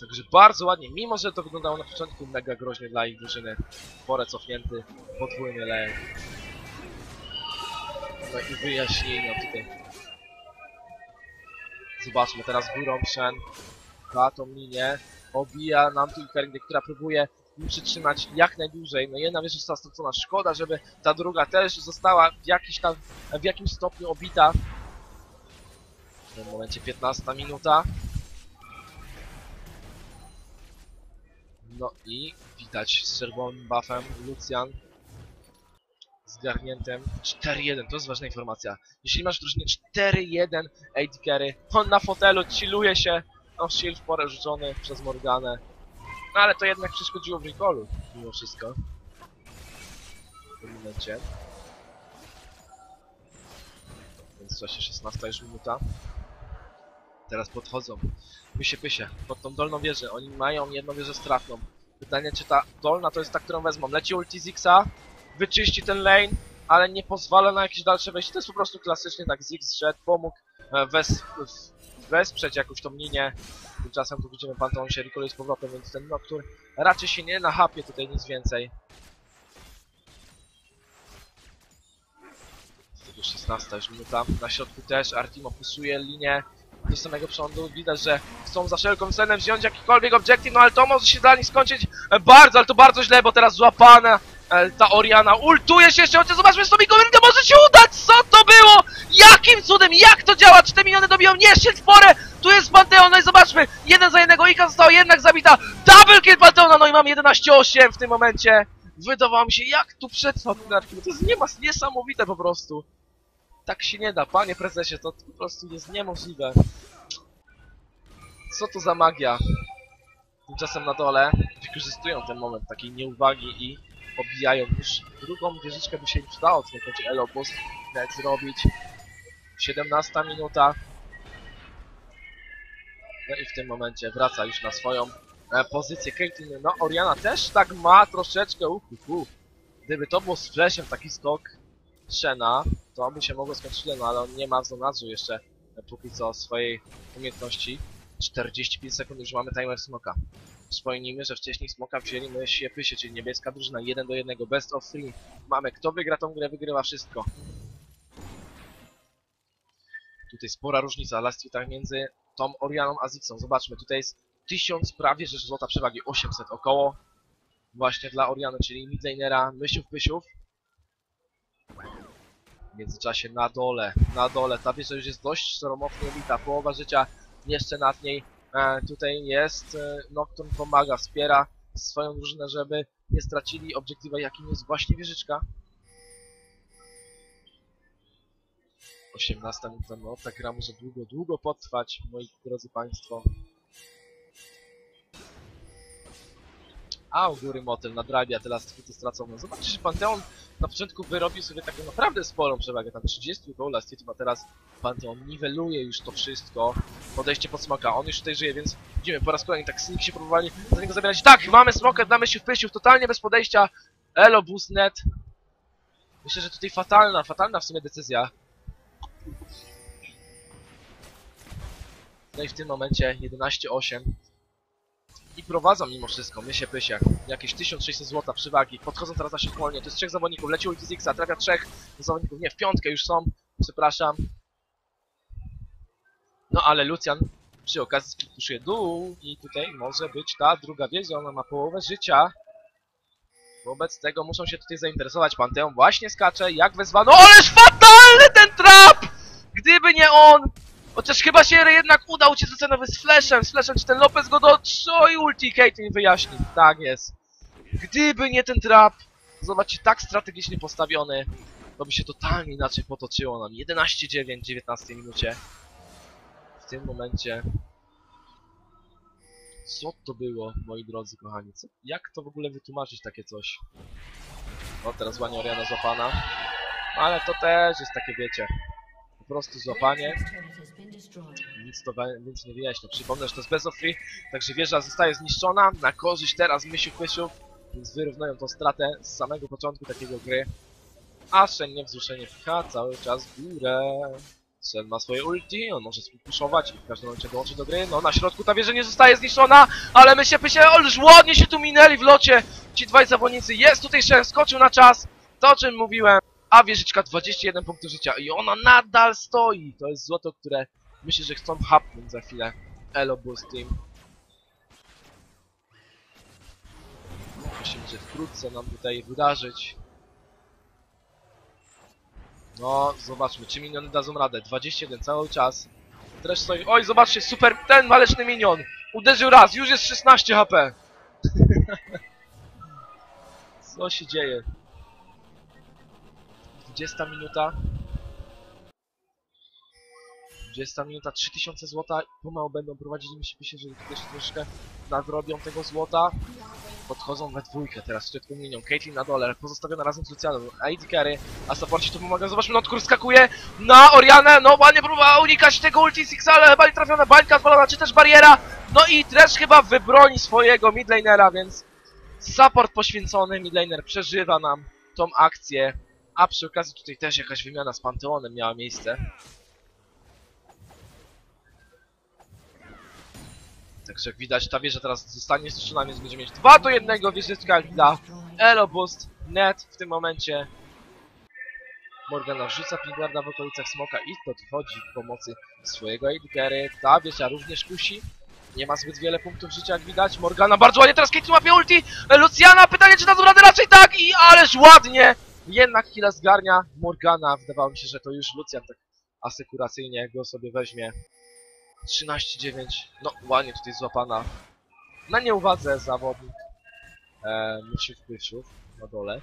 Także bardzo ładnie, mimo że to wyglądało na początku mega groźnie dla ich drużyny. Porę cofnięty, podwójny lej. No i wyjaśnienia tutaj. Zobaczmy teraz górą Shen. Pcha tą linię. Obija nam tu Ikargdy, która próbuje przytrzymać jak najdłużej. No jedna wieża została stracona. Szkoda, żeby ta druga też została w, jakiś tam, w jakimś stopniu obita. W tym momencie 15 minuta. No i widać z czerwonym buffem Lucian zgarniętym 4-1, to jest ważna informacja. Jeśli masz drużynie 4-1 AD carry, on na fotelu chilluje się, no shield porę rzucony przez Morganę. No ale to jednak przeszkodziło w recallu, mimo wszystko. W tym momencie. Więc w czasie 16 już minuta. Teraz podchodzą. Pysie, pysie, pod tą dolną wieżę. Oni mają jedną wieżę stratną. Pytanie, czy ta dolna to jest ta, którą wezmą. Leci ulti Zixa, wyczyści ten lane, ale nie pozwala na jakieś dalsze wejście. To jest po prostu klasycznie tak Ziggs szedł, pomógł e, wes, wesprzeć jakąś tą linię. Tymczasem tu widzimy Panteon się rekoluje z powrotem, więc ten Noctur raczej się nie nachapie tutaj nic więcej. Tego 16 już minuta. Na środku też Artimo pusuje linię do samego przodu. Widać, że chcą za wszelką cenę wziąć jakikolwiek obiektyw, no ale to może się dla nich skończyć bardzo, ale to bardzo źle, bo teraz złapana ta Oriana ultuje się jeszcze, chociaż zobaczmy, mi to może się udać! Co to było? Jakim cudem? Jak to działa? Czy te miniony dobiją? Nie, w porę! Tu jest Panteon, no i zobaczmy, jeden za jednego, Ika została jednak zabita, double kill Panteona, no i mam 11-8 w tym momencie. Wydawało mi się, jak tu przetrwał ten Arkin, to jest niesamowite po prostu. Tak się nie da, panie prezesie, to po prostu jest niemożliwe. Co to za magia? Tymczasem na dole wykorzystują ten moment takiej nieuwagi i pobijają już drugą wieżyczkę by się im przydało, co chodzi Elo net zrobić. 17 minuta. No i w tym momencie wraca już na swoją e, pozycję Caitlyn. No Oriana też tak ma troszeczkę uhu, Gdyby to było z flashem taki skok Shena, to by się mogło skończyć no ale on nie ma w jeszcze e, póki co swojej umiejętności. 45 sekund już mamy timer smoka. Wspomnijmy, że wcześniej smoka wzięli my Siepysie, czyli niebieska drużyna 1 do 1, best of 3. Mamy kto wygra tą grę, wygrywa wszystko. Tutaj spora różnica lastwitach między tą Orianą a Zixą. Zobaczmy, tutaj jest 1000 prawie że złota przewagi, 800 około. Właśnie dla Oriany, czyli midlanera Mysiów Pysiów. W międzyczasie na dole, na dole, ta wieża już jest dość szeromocnie ubita, połowa życia jeszcze nad niej. E, tutaj jest e, Nocturne pomaga, wspiera swoją drużynę, żeby nie stracili obiektywa, jakim jest właśnie wieżyczka. 18 minuta, no ta gra może długo, długo potrwać, moi drodzy Państwo. A u góry motyl nadrabia te lastwity stracone. Zobaczcie, że Panteon na początku wyrobił sobie taką naprawdę sporą przewagę, tam 30 koło lastwitów, a teraz Panteon niweluje już to wszystko. Podejście pod smoka, on już tutaj żyje, więc widzimy po raz kolejny tak Sneak się próbowali za niego zabierać. Tak, mamy smoka, damy się w pysiów, totalnie bez podejścia. Elo, net. Myślę, że tutaj fatalna, fatalna w sumie decyzja. No i w tym momencie 11-8. I prowadzą mimo wszystko, my się pysie. Jakieś 1600 zł przewagi. Podchodzą teraz na szybkolnie. To jest trzech zawodników. Leci ulti Zixa, trafia trzech zawodników. Nie, w piątkę już są. Przepraszam. No ale Lucian przy okazji spuszuje dół i tutaj może być ta druga wieża. Ona ma połowę życia. Wobec tego muszą się tutaj zainteresować. Panteon właśnie skacze, jak wezwano. Ależ fatalny ten trap! Gdyby nie on! Chociaż chyba się jednak udał ci cenowy z flashem, z flashem, czy ten Lopez go do i ulti Caitlyn wyjaśni. Tak jest. Gdyby nie ten trap, zobaczcie, tak strategicznie postawiony, to by się totalnie inaczej potoczyło nam. 11-9 w 19 minucie. W tym momencie... Co to było, moi drodzy kochani? Co, jak to w ogóle wytłumaczyć takie coś? O, teraz ładnie Oriana złapana. Ale to też jest takie, wiecie, prostu złapanie. Nic to więc nie wyjaśnia. Przypomnę, że to jest of free, także wieża zostaje zniszczona na korzyść teraz Mysiu Pysiów, więc wyrównują tą stratę z samego początku takiego gry. A Shen niewzruszenie pcha cały czas w górę. Shen ma swoje ulti, on może spuszować i w każdym momencie dołączy do gry. No na środku ta wieża nie zostaje zniszczona, ale my się Pysie, ależ ładnie się tu minęli w locie ci dwaj zawodnicy. Jest tutaj Shen, skoczył na czas, to o czym mówiłem. A wieżyczka 21 punktów życia i ona nadal stoi. To jest złoto, które Myślę, że chcą hapnąć za chwilę Elo Boost Team. Myślę, że wkrótce nam tutaj wydarzyć. No, zobaczmy, czy miniony dadzą radę. 21 cały czas. Też stoi. Oj, zobaczcie, super, ten waleczny minion. Uderzył raz, już jest 16 HP. (laughs) Co się dzieje? 20 minuta. 20 minuta, 3000 złota. Pomału będą prowadzili myślę, że tutaj jeszcze troszeczkę nadrobią tego złota. Podchodzą we dwójkę teraz, w środku minią. Caitlyn na dole, pozostawiona razem z Lucianem. AD Carry, a supporcie tu pomaga. Zobaczmy, Notkur skakuje na Orianę. No ładnie próbowała unikać tego ulti Six, ale chyba nie trafiona bańka zwalona, czy też bariera. No i Trash chyba wybroni swojego midlanera, więc support poświęcony, midlaner przeżywa nam tą akcję. A przy okazji tutaj też jakaś wymiana z Panteonem miała miejsce. Także jak widać, ta wieża teraz zostanie zniszczona, więc będzie mieć 2 do 1 wieżyczka dla Elo Boost Net w tym momencie. Morgana rzuca Pinguarda w okolicach Smoka i podchodzi w pomocy swojego AD Ta wieża również kusi. Nie ma zbyt wiele punktów życia, jak widać. Morgana bardzo ładnie, teraz Katie łapie ulti. Luciana, pytanie czy dadzą radę? Raczej tak i ależ ładnie! Jednak chwilę zgarnia Morgana. Wydawało mi się, że to już Lucian tak asekuracyjnie go sobie weźmie. 13-9. No, ładnie tutaj złapana. Na nieuwadze zawodnik. E, Mysiów Pysiów na dole.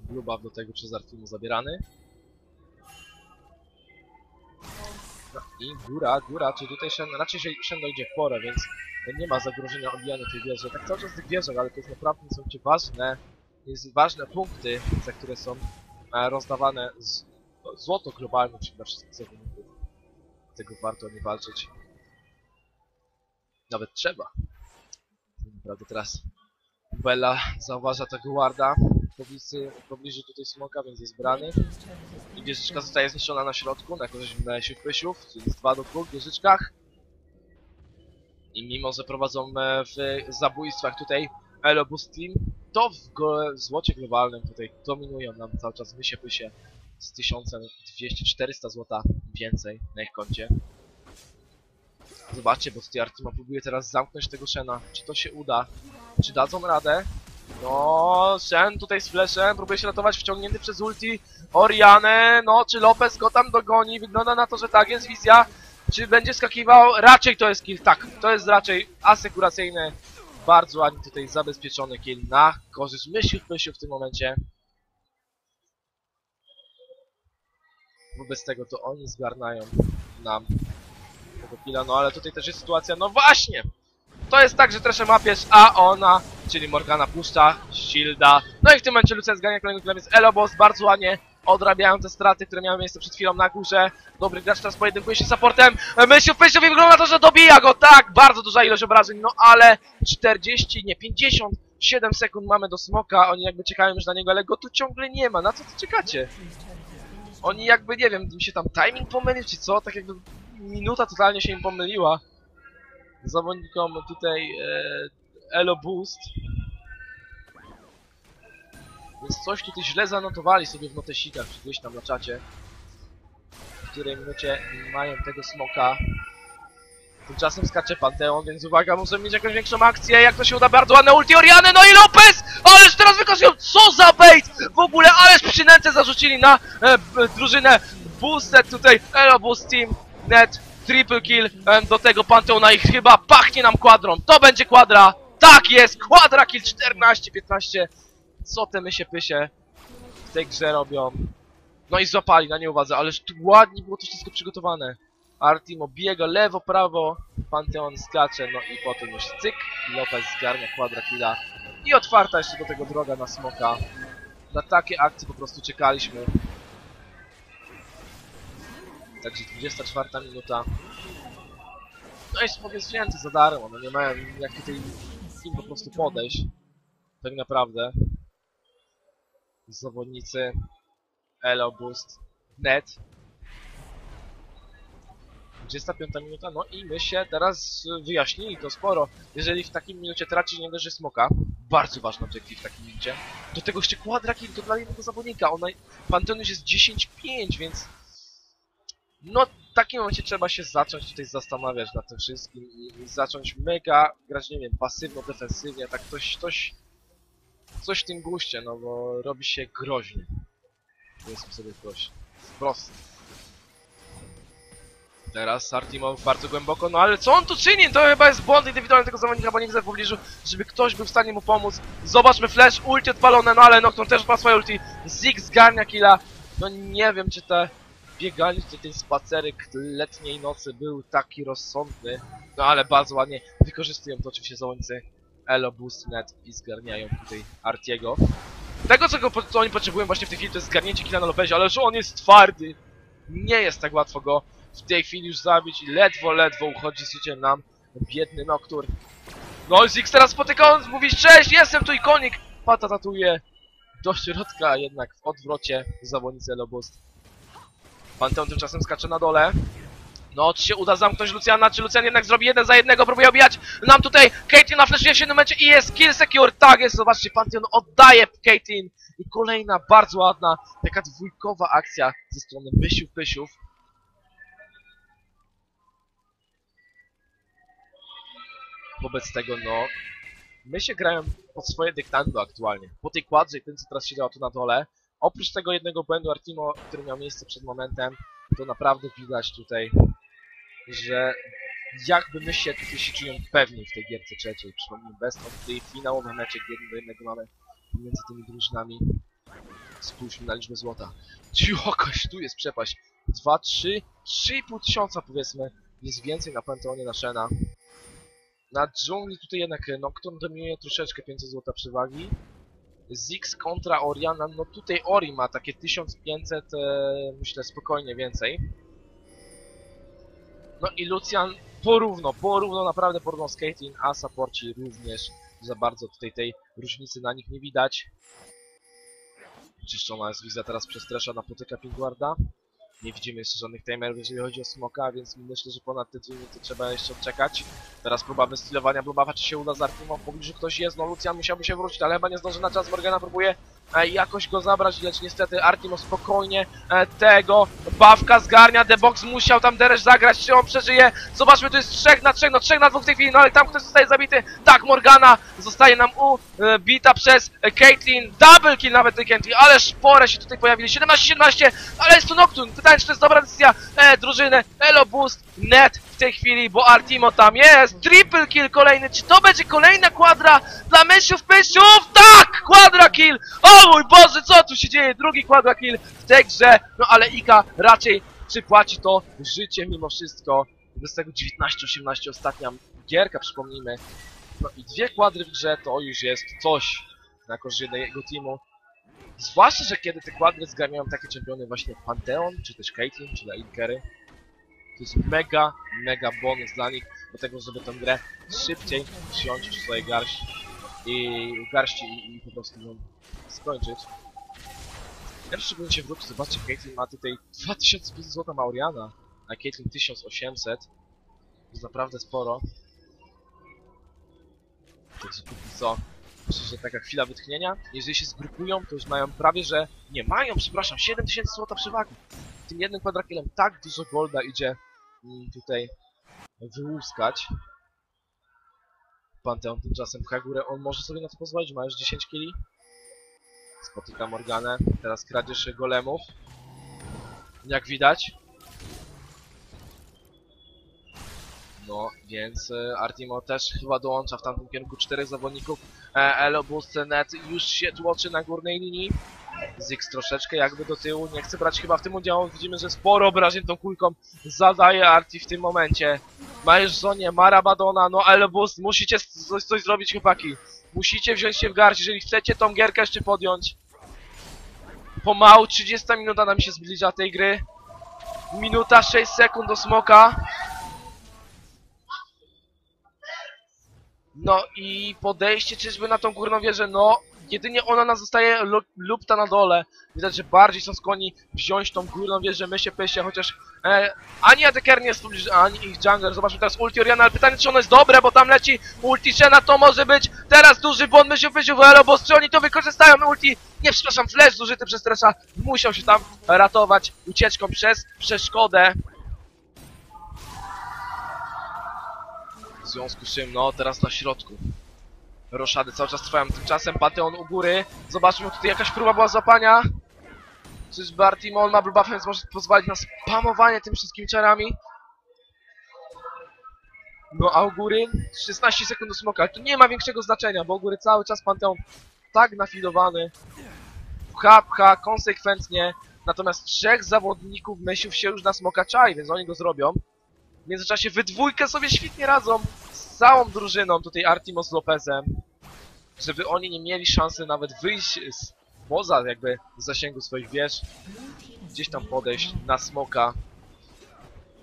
Blue buff do tego przez Artimu zabierany. No I góra, góra, czy tutaj Shen, raczej Shen dojdzie w porę, więc nie ma zagrożenia odbijania tej wieży. Tak cały czas tych wieżach, ale to jest naprawdę są ci ważne, jest ważne punkty, za które są e, rozdawane z, złoto globalne czyli dla wszystkich zawodników. Dlatego warto nie walczyć. Nawet trzeba. Naprawdę teraz Bella zauważa tego warda pobliżu, w pobliżu tutaj smoka, więc jest brany. I wieżyczka zostaje zniszczona na środku, na korzyść Mesiów Pysiów, czyli jest 2 do 2 w wieżyczkach. I mimo, że prowadzą e, w zabójstwach tutaj Elobus Team, to w go- złocie globalnym tutaj dominują nam cały czas Mysie Pysie z 1200-400 złota więcej na ich koncie. Zobaczcie, bo tutaj Artima próbuje teraz zamknąć tego Shena. Czy to się uda? Czy dadzą radę? No, Shen tutaj z flashem, próbuje się ratować, wciągnięty przez ulti. Orianę, no czy Lopez go tam dogoni? Wygląda na to, że tak, jest wizja. Czy będzie skakiwał? Raczej to jest kill, tak. To jest raczej asekuracyjny, bardzo ładnie tutaj zabezpieczony kill na korzyść myśliów w tym momencie. Wobec tego to oni zgarnają nam tego killa, no ale tutaj też jest sytuacja, no właśnie! To jest tak, że Tresze mapierz, a ona, czyli Morgana puszcza, Shielda. No i w tym momencie Lucia zgania kolejnego killa, więc Elobos bardzo ładnie odrabiają te straty, które miały miejsce przed chwilą na górze. Dobry gracz teraz pojedynkuje się z supportem. Myślił Pysiowi wygląda na to, że dobija go, tak! Bardzo duża ilość obrażeń, no ale 40, nie 57 sekund mamy do smoka. Oni jakby czekają już na niego, ale go tu ciągle nie ma. Na co tu czekacie? Oni jakby, nie wiem, mi się tam timing pomylił, czy co? Tak jakby minuta totalnie się im pomyliła. Zawodnikom tutaj e, Elo Boost. Więc coś tutaj źle zanotowali sobie w notesikach, czy gdzieś tam na czacie. W której minucie mają tego smoka. Tymczasem skacze Panteon, więc uwaga, muszę mieć jakąś większą akcję. Jak to się uda, bardzo ładne ulti Oriany, no i Lopez! Ależ teraz wykazują, co za bait! W ogóle, ależ przynętę zarzucili na e, b, drużynę Boosted tutaj, Elo Boost Team, net, triple kill, do tego Panteona i chyba pachnie nam kwadrą. To będzie kwadra, tak jest, kwadra kill 14-15. Co te mysie pysie w tej grze robią? No i złapali na nieuwadze, ależ tu ładnie było to wszystko przygotowane. Artimo biega lewo, prawo, Panteon skacze, no i potem już cyk, Lopez zgarnia quadra killa i otwarta jeszcze do tego droga na smoka. Na takie akcje po prostu czekaliśmy. Także 24 minuta. No i jest wzięty za darmo, no nie mają jak tutaj im po prostu podejść. Tak naprawdę. Zawodnicy Elo Boost Net 25 minuta, no i my się teraz wyjaśnili to sporo. Jeżeli w takim minucie traci nie leży smoka, bardzo ważny obiektyw w takim minucie, do tego jeszcze quadra kill to dla jednego zawodnika. Ona, Panteon już jest 10-5, więc no w takim momencie trzeba się zacząć tutaj zastanawiać nad tym wszystkim i, i zacząć mega grać, nie wiem, pasywno, defensywnie, tak coś, coś, coś w tym guście, no bo robi się groźnie. Powiedzmy sobie proś. Wprost. Teraz Artimo bardzo głęboko, no ale co on tu czyni? To chyba jest błąd indywidualny tego zawodnika, bo nie widzę w pobliżu, żeby ktoś był w stanie mu pomóc. Zobaczmy flash, ulti odpalone, no ale Nocturne też ma swoje ulti. Zig zgarnia killa. No nie wiem, czy te bieganie, czy ten spacerek letniej nocy był taki rozsądny. No ale bardzo ładnie wykorzystują to oczywiście zawodnicy Elo Boost Net i zgarniają tutaj Artiego. Tego, czego po- co oni potrzebują właśnie w tej chwili, to jest zgarnięcie killa na Lopezie, ale że on jest twardy. Nie jest tak łatwo go w tej chwili już zabić i ledwo, ledwo uchodzi z życiem nam biedny Noctur. No i Ziggs teraz spotyka, on mówi cześć, jestem tu ikonik! Pata tatuje do środka, jednak w odwrocie zawodnicy Elobust. Panteon tymczasem skacze na dole. No, czy się uda zamknąć Luciana, czy Lucian jednak zrobi jeden za jednego, próbuje obijać nam tutaj Caitlyn na flashie w jednym momencie i jest kill secure, tak jest, zobaczcie, Pantheon oddaje Caitlyn i kolejna bardzo ładna, taka dwójkowa akcja ze strony Pysiów Pysiów. Wobec tego, no, my się grają pod swoje dyktando aktualnie. Po tej kładrze i tym, co teraz się tu na dole. Oprócz tego jednego błędu Artimo, który miał miejsce przed momentem, to naprawdę widać tutaj, że jakby my się tutaj się czują pewniej w tej gierce trzeciej. Przypomnij, best of the finałowy meczek jeden do jednego mamy pomiędzy tymi drużynami. Spójrzmy na liczbę złota. Jakaś tu jest przepaść. 2, 3, 3,5 tysiąca powiedzmy jest więcej na Panteonie na Shena. Na dżungli tutaj jednak Nocturne dominuje troszeczkę 500 zł przewagi. Ziggs kontra Oriana, no tutaj Ori ma takie 1500, e, myślę spokojnie więcej. No i Lucian porówno, porówno, naprawdę porówno Caitlyn, a supporci również za bardzo tutaj tej różnicy na nich nie widać. Czyszczona jest wizja teraz przez Tresha na potyka Pingwarda. Nie widzimy jeszcze żadnych timerów, jeżeli chodzi o smoka, więc myślę, że ponad te dwie minuty trzeba jeszcze odczekać. Teraz próba wystylowania Blubawa, czy się uda z Artimą. W pobliżu ktoś jest, no Lucian musiałby się wrócić, ale chyba nie zdąży na czas. Morgana próbuje jakoś go zabrać, lecz niestety Artimo spokojnie e, tego bawka zgarnia. The Box musiał tam Deresz zagrać, czy on przeżyje? Zobaczmy, to jest 3 na 3, no 3 na 2 w tej chwili, no ale tam ktoś zostaje zabity. Tak, Morgana zostaje nam ubita przez e, Caitlyn. Double kill nawet tej Caitlyn, ale spore się tutaj pojawili. 17-17, ale jest tu Nocturne. Pytanie, czy to jest dobra decyzja e, drużyny. Elo Boost, net w tej chwili, bo Artimo tam jest. Triple kill kolejny. Czy to będzie kolejna kwadra dla Mysiów Pysiów? Tak! Quadra kill! O mój Boże, co się dzieje? Drugi quadra kill w tej grze. No ale Ika raczej przypłaci to życie mimo wszystko. Bez tego 19-18 ostatnia gierka, przypomnijmy. No i dwie kwadry w grze to już jest coś na korzyść jednego teamu. Zwłaszcza, że kiedy te kwadry zgarniają takie czempiony właśnie Pantheon, czy też Caitlyn, czy Lailkery. To jest mega, mega bonus dla nich do tego, żeby tę grę szybciej wziąć w swoje garści i garści i, i po prostu ją skończyć. Ja szczególnie się wrócić, zobaczcie, Caitlyn ma tutaj 2500 zł ma Oriana, a Caitlyn 1800. To jest naprawdę sporo. Także póki co, myślę, że taka chwila wytchnienia. Jeżeli się zgrupują, to już mają prawie, że... Nie, mają, przepraszam, 7000 zł przewagi. Tym jednym kwadrakilem tak dużo golda idzie mm, tutaj wyłuskać. Panteon tymczasem pcha górę, on może sobie na to pozwolić, ma już 10 kili. Spotyka Morganę, teraz kradzież golemów. Jak widać. No, więc e, Artimo też chyba dołącza w tamtym kierunku czterech zawodników. E, Elobus Net już się tłoczy na górnej linii. Zix troszeczkę jakby do tyłu, nie chce brać chyba w tym udziału. Widzimy, że sporo obrażeń tą kulką zadaje Arti w tym momencie. Ma już zonie, ma Rabadona, no Elobus, musicie coś, coś zrobić chłopaki. Musicie wziąć się w garść, jeżeli chcecie tą gierkę jeszcze podjąć. Pomału 30 minuta nam się zbliża tej gry. Minuta 6 sekund do smoka. No i podejście czyżby na tą górną wieżę, no jedynie ona nas zostaje lu- lub ta na dole. Widać, że bardziej są skłonni wziąć tą górną wieżę, my się pysie, chociaż e, ani Adeker nie jest w ani ich jungler. Zobaczmy teraz ulti Oriana, ale pytanie czy ono jest dobre, bo tam leci ulti Shena, to może być teraz duży błąd my się pysiu, bo czy oni to wykorzystają, ulti, nie przepraszam, flash zużyty przez Tresha, musiał się tam ratować ucieczką przez przeszkodę. W związku z czym, no teraz na środku. Roszady cały czas trwają. Tymczasem Panteon u góry. Zobaczmy, tutaj jakaś próba była złapania. Czyżby Artimon ma blue buff, więc może pozwolić na spamowanie tym wszystkimi czarami. No a u góry 16 sekund do smoka, to nie ma większego znaczenia, bo u góry cały czas Panteon tak nafidowany. Pcha, pcha, konsekwentnie. Natomiast trzech zawodników myśliów się już na smoka czai, więc oni go zrobią. W międzyczasie we dwójkę sobie świetnie radzą całą drużyną, tutaj Artimo z Lopezem, żeby oni nie mieli szansy nawet wyjść z poza jakby zasięgu swoich wież, gdzieś tam podejść na smoka.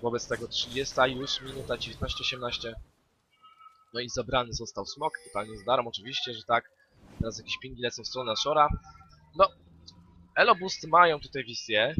Wobec tego 30 już minuta 19-18. No i zabrany został smok, totalnie z darem oczywiście, że tak. Teraz jakieś pingi lecą w stronę Shora. No, Elo Boost mają tutaj wizję.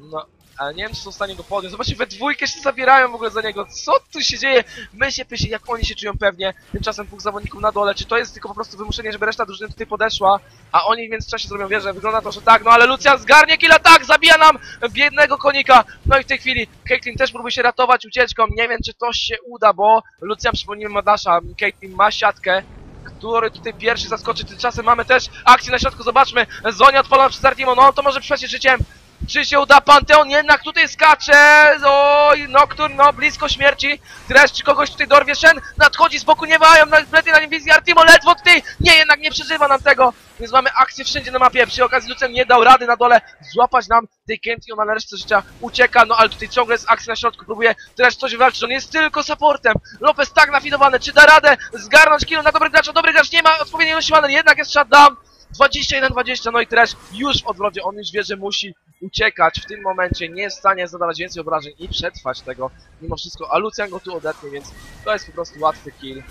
No, ale nie wiem, czy są w stanie go podjąć. Zobaczcie, we dwójkę się zabierają w ogóle za niego. Co tu się dzieje? My się pysi, jak oni się czują pewnie. Tymczasem dwóch zawodników na dole. Czy to jest tylko po prostu wymuszenie, żeby reszta drużyny tutaj podeszła? A oni w międzyczasie zrobią wieżę. Wygląda to, że tak. No ale Lucian zgarnie killa, tak! Zabija nam biednego konika. No i w tej chwili Caitlyn też próbuje się ratować ucieczką. Nie wiem, czy to się uda, bo Lucian, przypomnijmy, ma dasza. Caitlyn ma siatkę który tutaj pierwszy zaskoczy. Tymczasem mamy też akcję na środku, zobaczmy. Zonia odpalona przez Artimo, no to może przejść życiem. Czy się uda Panteon? Jednak tutaj skacze! Oj, Nocturne, no blisko śmierci. Teraz czy kogoś tutaj dorwie Shen? Nadchodzi z boku, nie mają na nim wizji Artimo, ledwo tutaj! Nie, jednak nie przeżywa nam tego! Więc mamy akcję wszędzie na mapie. Przy okazji Lucen nie dał rady na dole złapać nam tej Kenty, ona na resztę życia ucieka, no ale tutaj ciągle jest akcja na środku, próbuje teraz coś wywalczyć, on jest tylko supportem. Lopez tak nafidowany, czy da radę zgarnąć kill na dobry gracza? Dobry gracz nie ma odpowiedniej ilości jednak jest shutdown. 21-20, no i teraz już w odwrocie, on już wie, że musi uciekać w tym momencie, nie jest w stanie zadawać więcej obrażeń i przetrwać tego mimo wszystko, a Lucian go tu odetnie, więc to jest po prostu łatwy kill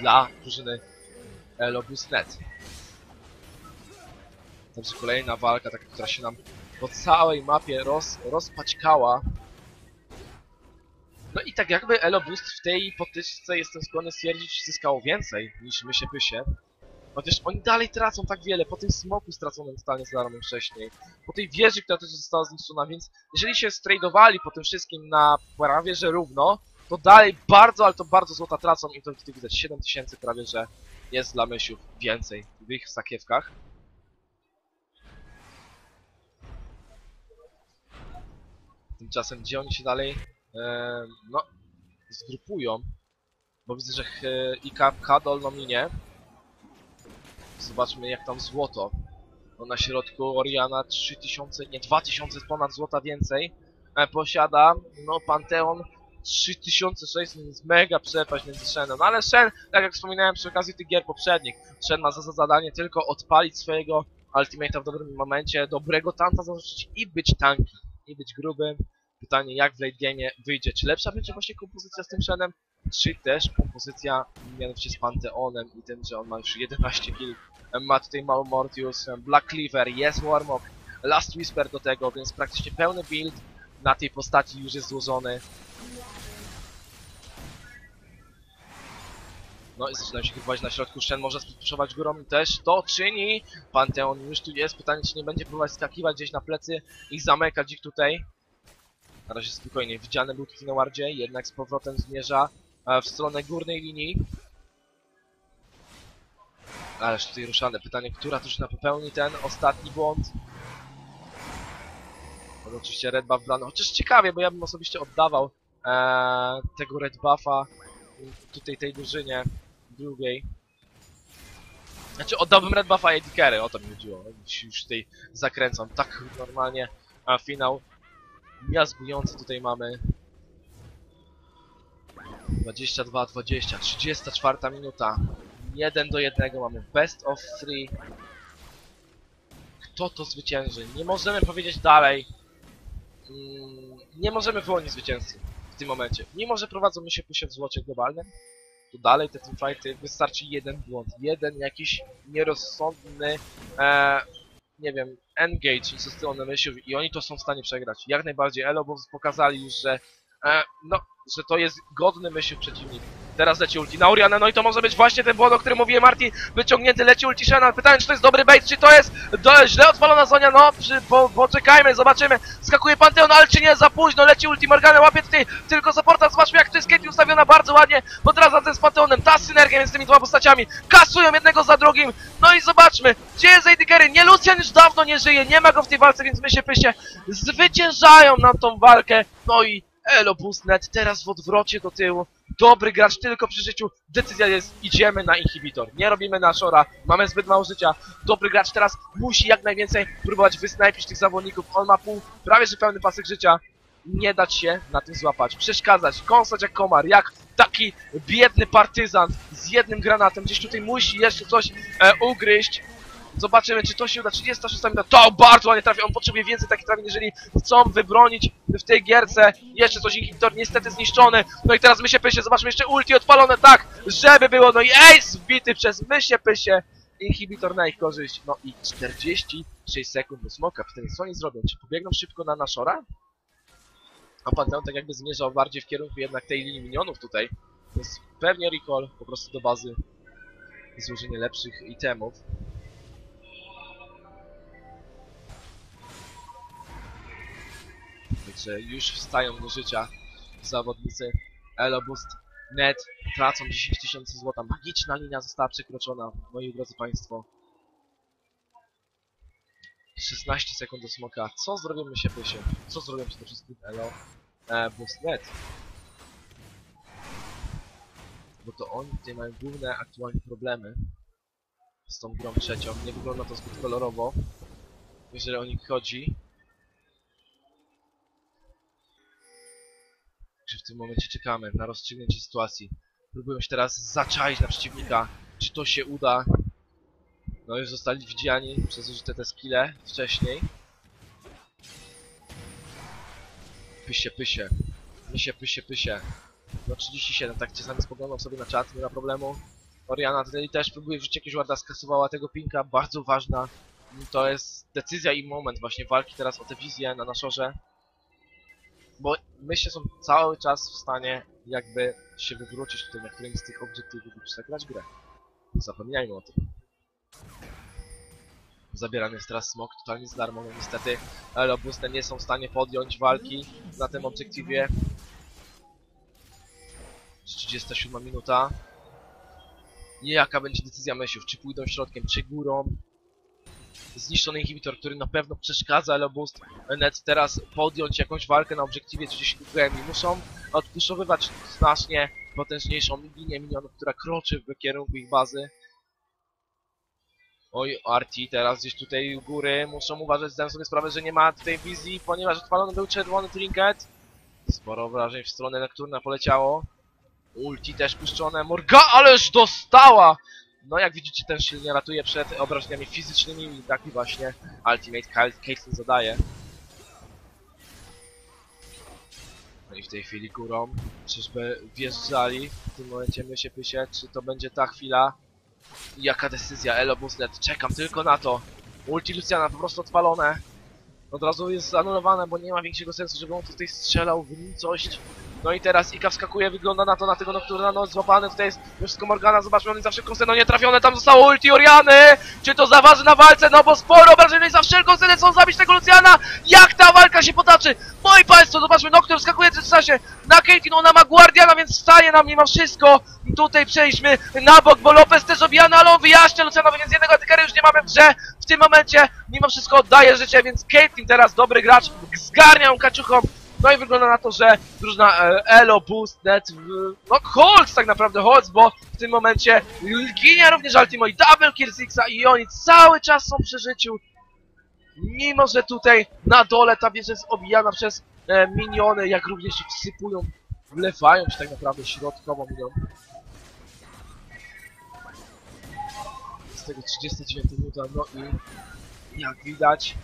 dla drużyny Elobus.net. Także kolejna walka, taka, która się nam po całej mapie roz, rozpaćkała. No i tak jakby Elo Boost w tej potyczce jestem skłonny stwierdzić zyskało więcej niż my się pysie. Chociaż oni dalej tracą tak wiele, po tym smoku straconym totalnie zdarmym wcześniej, po tej wieży, która też została zniszczona, więc jeżeli się stradowali po tym wszystkim na prawie że równo, to dalej bardzo, ale to bardzo złota tracą i to tutaj widać 7000 prawie, że jest dla mysiów więcej w ich sakiewkach. Tymczasem gdzie oni się dalej, e, no, zgrupują, bo widzę, że e, IKK dolną linię. Zobaczmy jak tam złoto. No na środku Oriana 3000, nie 2000 ponad złota więcej e, posiada. No Panteon 3600, więc mega przepaść między Shenem. No ale Shen, tak jak wspominałem przy okazji tych gier poprzednich, Shen ma za za zadanie tylko odpalić swojego ultimate'a w dobrym momencie, dobrego tanta zaznaczyć i być tanki, i być grubym. Pytanie jak w late game wyjdzie, czy lepsza będzie właśnie kompozycja z tym Shenem, czy też kompozycja mianowicie z Panteonem i tym, że on ma już 11 kill. Ma tutaj mały Mortius, Black Cleaver, jest Warmog, Last Whisper do tego, więc praktycznie pełny build na tej postaci już jest złożony. No i zaczynają się chyba na środku, Shen może spuszować górą i też to czyni. Panteon już tu jest, pytanie czy nie będzie próbować skakiwać gdzieś na plecy i zamykać ich tutaj. Na razie spokojnie, widziany był tutaj na wardzie, jednak z powrotem zmierza w stronę górnej linii. Ależ tutaj ruszane. Pytanie, która drużyna popełni ten ostatni błąd? Oczywiście red buff brano. Chociaż ciekawie, bo ja bym osobiście oddawał e, tego red buffa tutaj tej drużynie drugiej. Znaczy oddałbym red buffa AD Carry, o to mi chodziło. Już tutaj zakręcam. Tak normalnie a finał miazgujący tutaj mamy 22-20, 34 minuta. 1 do 1 mamy best of 3 Kto to zwycięży? Nie możemy powiedzieć dalej. Mm, Nie możemy wyłonić zwycięzcy w tym momencie. Mimo, że prowadzą my się w złocie globalnym to dalej te teamfighty wystarczy jeden błąd, jeden jakiś nierozsądny e, nie wiem, engage ze strony myślów i oni to są w stanie przegrać. Jak najbardziej. Elo, bo pokazali już, że e, no, że to jest godny myśl przeciwnik. Teraz leci ulti na Orianę, no i to może być właśnie ten błąd, o którym mówiłem Martin, wyciągnięty leci ulti Shena. Pytanie, czy to jest dobry bait, czy to jest do, źle odpalona Zonia, no, przy, po, poczekajmy, zobaczymy. Skakuje Panteon, ale czy nie, za późno, leci ulti Morgana, łapie tutaj tylko supporta, zobaczmy jak to jest Katie ustawiona bardzo ładnie, bo teraz razem z Panteonem, ta synergia między tymi dwoma postaciami, kasują jednego za drugim, no i zobaczmy, gdzie jest AD Carry, nie, Lucian już dawno nie żyje, nie ma go w tej walce, więc my się pyście, zwyciężają nam tą walkę, no i Elo Boostnet teraz w odwrocie do tyłu. Dobry gracz tylko przy życiu. Decyzja jest, idziemy na inhibitor. Nie robimy na Shora, mamy zbyt mało życia. Dobry gracz teraz musi jak najwięcej próbować wysnajpić tych zawodników. On ma pół, prawie że pełny pasek życia. Nie dać się na tym złapać, przeszkadzać, kąsać jak komar, jak taki biedny partyzant z jednym granatem. Gdzieś tutaj musi jeszcze coś e, ugryźć. Zobaczymy, czy to się uda. 36 minuta. To bardzo ładnie trafia. On potrzebuje więcej takich trafień, jeżeli chcą wybronić w tej gierce. Jeszcze coś inhibitor niestety zniszczony. No i teraz my się pysie. Zobaczmy jeszcze ulti odpalone. Tak, żeby było. No i ace wbity przez my się pysie. Inhibitor na ich korzyść. No i 46 sekund do smoka. Wtedy co oni zrobią? Czy pobiegną szybko na Nashora? A Panteon tak jakby zmierzał bardziej w kierunku jednak tej linii minionów tutaj. Więc pewnie recall po prostu do bazy. Złożenie lepszych itemów. Także już wstają do życia zawodnicy Elobust Net tracą 10 tysięcy złota. Magiczna linia została przekroczona, moi drodzy Państwo. 16 sekund do smoka. Co zrobimy się pysie? Co zrobią przede wszystkim Elo? E, Boostnet. Bo to oni tutaj mają główne aktualnie problemy z tą grą trzecią. Nie wygląda to zbyt kolorowo, jeżeli o nich chodzi. Także w tym momencie czekamy na rozstrzygnięcie sytuacji. Próbują się teraz zaczaić na przeciwnika. Czy to się uda? No już zostali widziani przez użyte te skille wcześniej. Pysie, pysie. Pysie, pysie, pysie. No 37, tak czasami spoglądam sobie na czat, nie ma problemu. Oriana tutaj też próbuje wrzucić jakiegoś warda, skasowała tego pinka, bardzo ważna. To jest decyzja i moment właśnie walki teraz o tę wizję na naszorze. Bo myślę, są cały czas w stanie jakby się wywrócić tutaj na którymś z tych obiektywów i przegrać grę. Nie zapominajmy o tym. Zabierany jest teraz smok totalnie z darmo, no niestety Elobusne nie są w stanie podjąć walki na tym obiektywie. 37 minuta. Jaka będzie decyzja Mesiów? Czy pójdą środkiem, czy górą? Zniszczony inhibitor, który na pewno przeszkadza Elobust net teraz podjąć jakąś walkę na obiektywie 30 GMI. Muszą odpuszowywać znacznie potężniejszą linię minionów, która kroczy w kierunku ich bazy. Oj, Arti teraz gdzieś tutaj u góry. Muszą uważać, zdają sobie sprawę, że nie ma tutaj wizji, ponieważ odpalony był czerwony trinket. Sporo wrażeń w stronę Nekturna poleciało. Ulti też puszczone. Morga, ależ dostała! No jak widzicie ten shield nie ratuje przed obrażeniami fizycznymi i taki właśnie Ultimate Caitlyn zadaje. No i w tej chwili górą. Czyżby wjeżdżali w tym momencie my się pysie, czy to będzie ta chwila? Jaka decyzja? Elo Busnet, czekam tylko na to. Ulti Luciana po prostu odpalone. Od razu jest zanulowane, bo nie ma większego sensu, żeby on tutaj strzelał w nicość. No i teraz Ika wskakuje, wygląda na to, na tego Nocturna, no złapany, tutaj jest wszystko Morgana, zobaczmy, on za wszelką cenę, no nie trafione, tam zostało ulti Oriany! Czy to zaważy na walce? No bo sporo obrażeń za wszelką cenę chcą zabić tego Luciana! Jak ta walka się potoczy? Moi państwo, zobaczmy, Noctur wskakuje w czasie na Caitlyn, ona ma Guardiana, więc wstaje nam, ma wszystko. Tutaj przejdźmy na bok, bo Lopez też obijany, ale on wyjaśnia Lucianowi, więc jednego atakera już nie mamy w grze. W tym momencie mimo wszystko oddaje życie, więc Caitlyn teraz dobry gracz, zgarnia ją kaczuchą. No i wygląda na to, że drużyna e, Elo, Boost, Net, no Holz tak naprawdę, Holz, bo w tym momencie ginie również Ultimo i Double Kill Sixa i oni cały czas są przy życiu. Mimo, że tutaj na dole ta wieża jest obijana przez e, miniony, jak również wsypują, wlewają się tak naprawdę środkowo minion. Z tego 39 minuta, no i jak widać,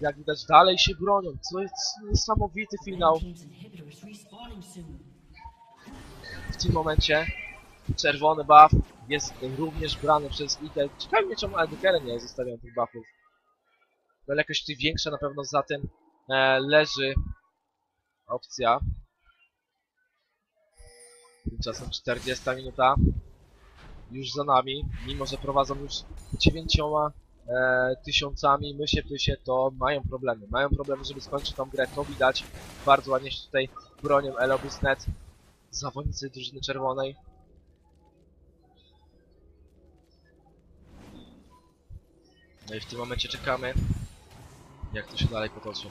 jak widać dalej się bronią, co jest niesamowity finał. W tym momencie czerwony buff jest również brany przez Ikel. Ciekawi mnie czemu Edykery nie zostawiają tych buffów. No ale jakoś większa na pewno za tym e, leży opcja. Tymczasem 40 minuta już za nami, mimo że prowadzą już 9 e, tysiącami, my się pysie, to mają problemy. Mają problemy, żeby skończyć tą grę, to widać. Bardzo ładnie się tutaj bronią Elobus.net zawodnicy drużyny czerwonej. No i w tym momencie czekamy, jak to się dalej potoczy.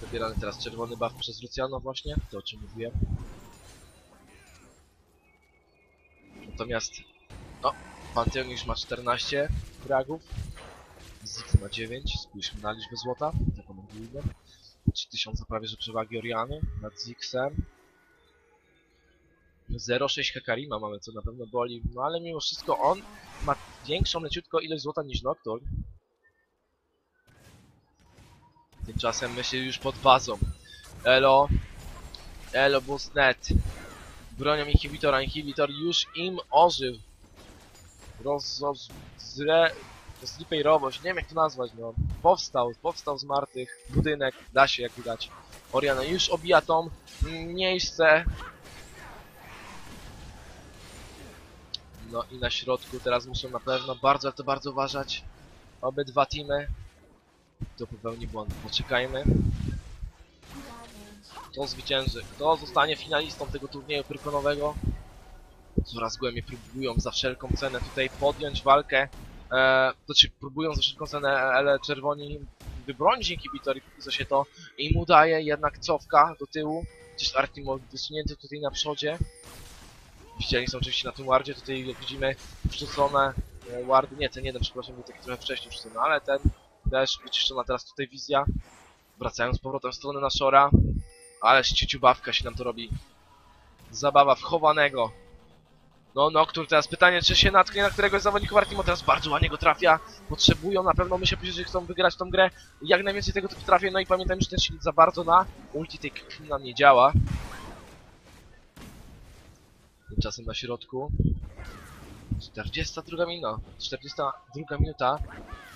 Zabierany teraz czerwony buff przez Luciano właśnie, to o czym mówiłem. Natomiast, no, Pantheon ma 14 fragów, Ziggs ma 9, spójrzmy na liczbę złota, taką mówiłem. 3000 prawie że przewagi Oriany nad Zixem. 0,6 Hekarima mamy, co na pewno boli, no ale mimo wszystko on ma większą leciutko ilość złota niż Nocturne. Tymczasem my się już pod bazą. Elo. Elo Boostnet. Bronią inhibitora. Inhibitor już im ożył. Roz... roz nie wiem jak to nazwać, no. Powstał, powstał z martwych. Budynek, da się jak widać. Oriana już obija tą miejsce. No i na środku teraz muszą na pewno bardzo, ale to bardzo uważać. Obydwa teamy. To popełni błąd. Poczekajmy. Kto zwycięży? Kto zostanie finalistą tego turnieju pyrkonowego? Coraz głębiej próbują za wszelką cenę tutaj podjąć walkę e, znaczy próbują za wszelką cenę, ale czerwoni wybronić inhibitor i co się to im udaje, jednak cofka do tyłu, gdzieś Artimo wysunięty tutaj na przodzie. Widzieli są oczywiście na tym wardzie, tutaj jak widzimy wrzucone e, wardy, nie ten jeden, przepraszam, był taki trochę wcześniej wrzucony, ale ten też wyczyszczona teraz tutaj wizja. Wracając z powrotem w stronę na Shora, ależ ciuciubawka się nam to robi. Zabawa wchowanego. No, no, który teraz pytanie, czy się natknie na któregoś z zawodników Artimo, teraz bardzo ładnie go trafia. Potrzebują, na pewno myślę, że chcą wygrać tą grę. Jak najwięcej tego typu trafię, no i pamiętajmy, że ten silnik za bardzo na ulti tej nam nie działa. Tymczasem na środku. 42 minuta. 42 minuta.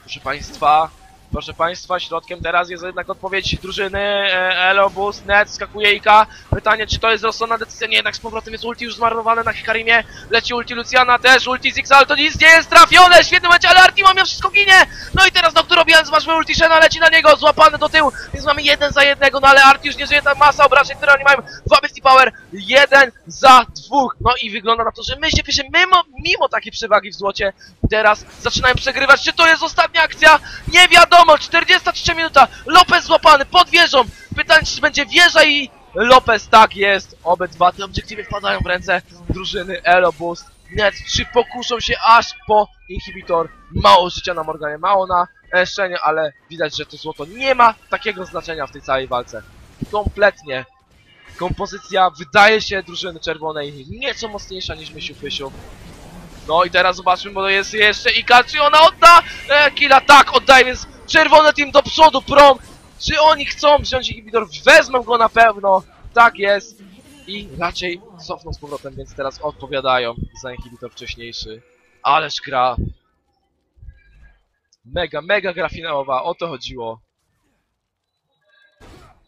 Proszę Państwa, proszę Państwa, środkiem teraz jest jednak odpowiedź drużyny e, Elo, Boost, Net, skakuje Ika. Pytanie, czy to jest rozsądna decyzja? Nie, jednak z powrotem jest ulti już zmarnowane na Hikarimie. Leci ulti Luciana też, ulti Zigzal, to nic nie jest trafione, świetny momencie, ale Artimo miał wszystko ginie! No i teraz Doktor robiąc ważny ulti Shena, leci na niego, złapany do tyłu, więc mamy jeden za jednego, no ale Arti już nie żyje, ta masa obrażeń, które oni mają, dwa Bestie Power, jeden za dwóch. No i wygląda na to, że my się pisze, mimo, mimo takiej przewagi w złocie, teraz zaczynają przegrywać. Czy to jest ostatnia akcja? Nie wiadomo, 43 minuta, Lopez złapany pod wieżą. Pytanie, czy będzie wieża i Lopez, tak jest. Obydwa te obiektywy wpadają w ręce drużyny Elo Boost. Net, czy pokuszą się aż po inhibitor? Mało życia na Morganie, mało na Eszenie, ale widać, że to złoto nie ma takiego znaczenia w tej całej walce. Kompletnie. Kompozycja wydaje się drużyny czerwonej nieco mocniejsza niż Mysiu Pysiu. No i teraz zobaczmy, bo to jest jeszcze Ika, czy ona odda e, killa? Tak, oddaje, więc czerwony team do przodu, prom. Czy oni chcą wziąć inhibitor? Wezmą go na pewno. Tak jest. I raczej cofną z powrotem, więc teraz odpowiadają za inhibitor wcześniejszy. Ależ gra. Mega, mega gra finałowa, o to chodziło.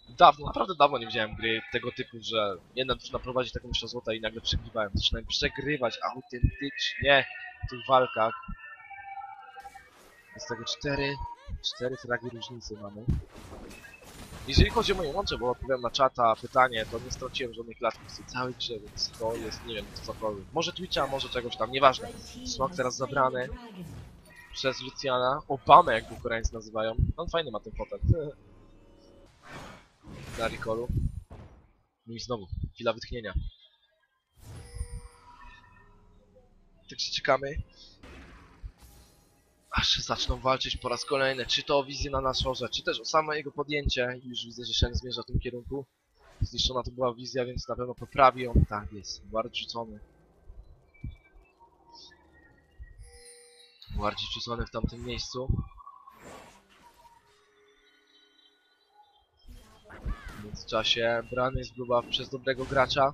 Dawno, naprawdę dawno nie widziałem gry tego typu, że jedna drużyna prowadzi taką myśl złota i nagle przegrywają. Zaczynają przegrywać autentycznie w tych walkach. Z tego cztery, cztery fragi różnicy mamy. Jeżeli chodzi o moje łącze, bo odpowiadam na czata pytanie, to nie straciłem żadnej klatki w tej całej grze, więc to jest, nie wiem, cokolwiek. Może Twitcha, może czegoś tam, nieważne. Smok teraz zabrany przez Luciana. Obamę, jak go Koreańcy nazywają. On fajny ma ten potem. (laughs) Na recallu. No i znowu, chwila wytchnienia. Także czekamy. Aż zaczną walczyć po raz kolejny, czy to o wizję na naszorze, czy też o samo jego podjęcie. Już widzę, że Shen zmierza w tym kierunku. Zniszczona to była wizja, więc na pewno poprawi ją. Tak jest, ward rzucony. Bardziej rzucony w tamtym miejscu. W międzyczasie brany jest gruba przez dobrego gracza.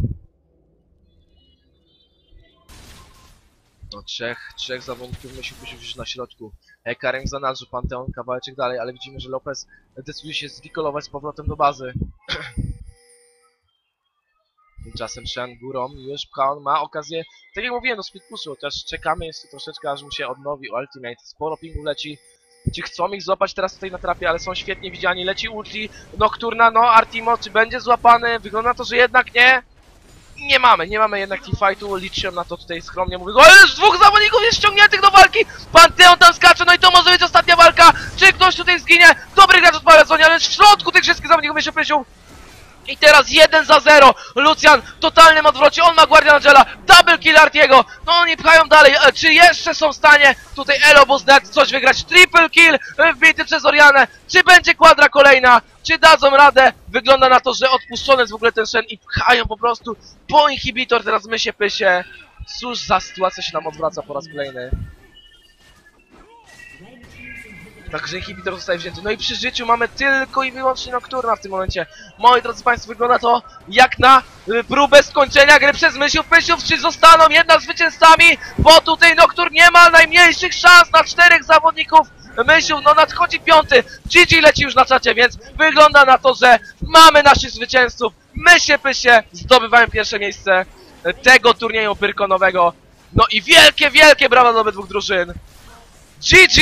No trzech, trzech zawodników musi być na środku. Karim zanadrzu, Panteon kawałeczek dalej, ale widzimy, że Lopez decyduje się zrikolować z powrotem do bazy. (clears throat) Tymczasem Shen górą już Kaon ma okazję, tak jak mówiłem, do speed pushu, chociaż czekamy jeszcze troszeczkę, aż mu się odnowi Ultimate. Sporo pingu leci. Ci chcą ich złapać teraz tutaj na trapie, ale są świetnie widziani. Leci ulti, Nocturna, no Artimo, czy będzie złapany? Wygląda to, że jednak nie. Nie mamy, nie mamy jednak teamfightu, liczę na to tutaj skromnie, mówię, o już dwóch zawodników jest ściągniętych do walki, Panteon tam skacze, no i to może być ostatnia walka, czy ktoś tutaj zginie, dobry gracz odpala ale w środku tych wszystkich zawodników jeszcze prysił, i teraz 1 za 0. Lucian w totalnym odwrocie. On ma Guardian Angela. Double kill Artiego. No oni pchają dalej. E, Czy jeszcze są w stanie tutaj Elobus Net coś wygrać? Triple kill e, wbity przez Orianę. Czy będzie kwadra kolejna? Czy dadzą radę? Wygląda na to, że odpuszczony jest w ogóle ten Shen i pchają po prostu po inhibitor. Teraz my się pysie. Cóż za sytuacja się nam odwraca po raz kolejny. Także inhibitor zostaje wzięty. No i przy życiu mamy tylko i wyłącznie Nocturna w tym momencie. Moi drodzy Państwo, wygląda to jak na y, próbę skończenia gry przez Mysiów. Mysiów, czy zostaną jednak zwycięzcami? Bo tutaj Nocturn nie ma najmniejszych szans na czterech zawodników. Mysiów, no nadchodzi piąty. GG leci już na czacie, więc wygląda na to, że mamy naszych zwycięzców. My się pysie zdobywają pierwsze miejsce tego turnieju pyrkonowego. No i wielkie, wielkie brawa dla obydwu drużyn. GG!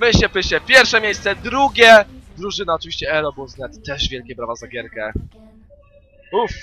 My się pysie, pierwsze miejsce, drugie. Drużyna oczywiście Elo Net, też wielkie brawa za gierkę. Uff,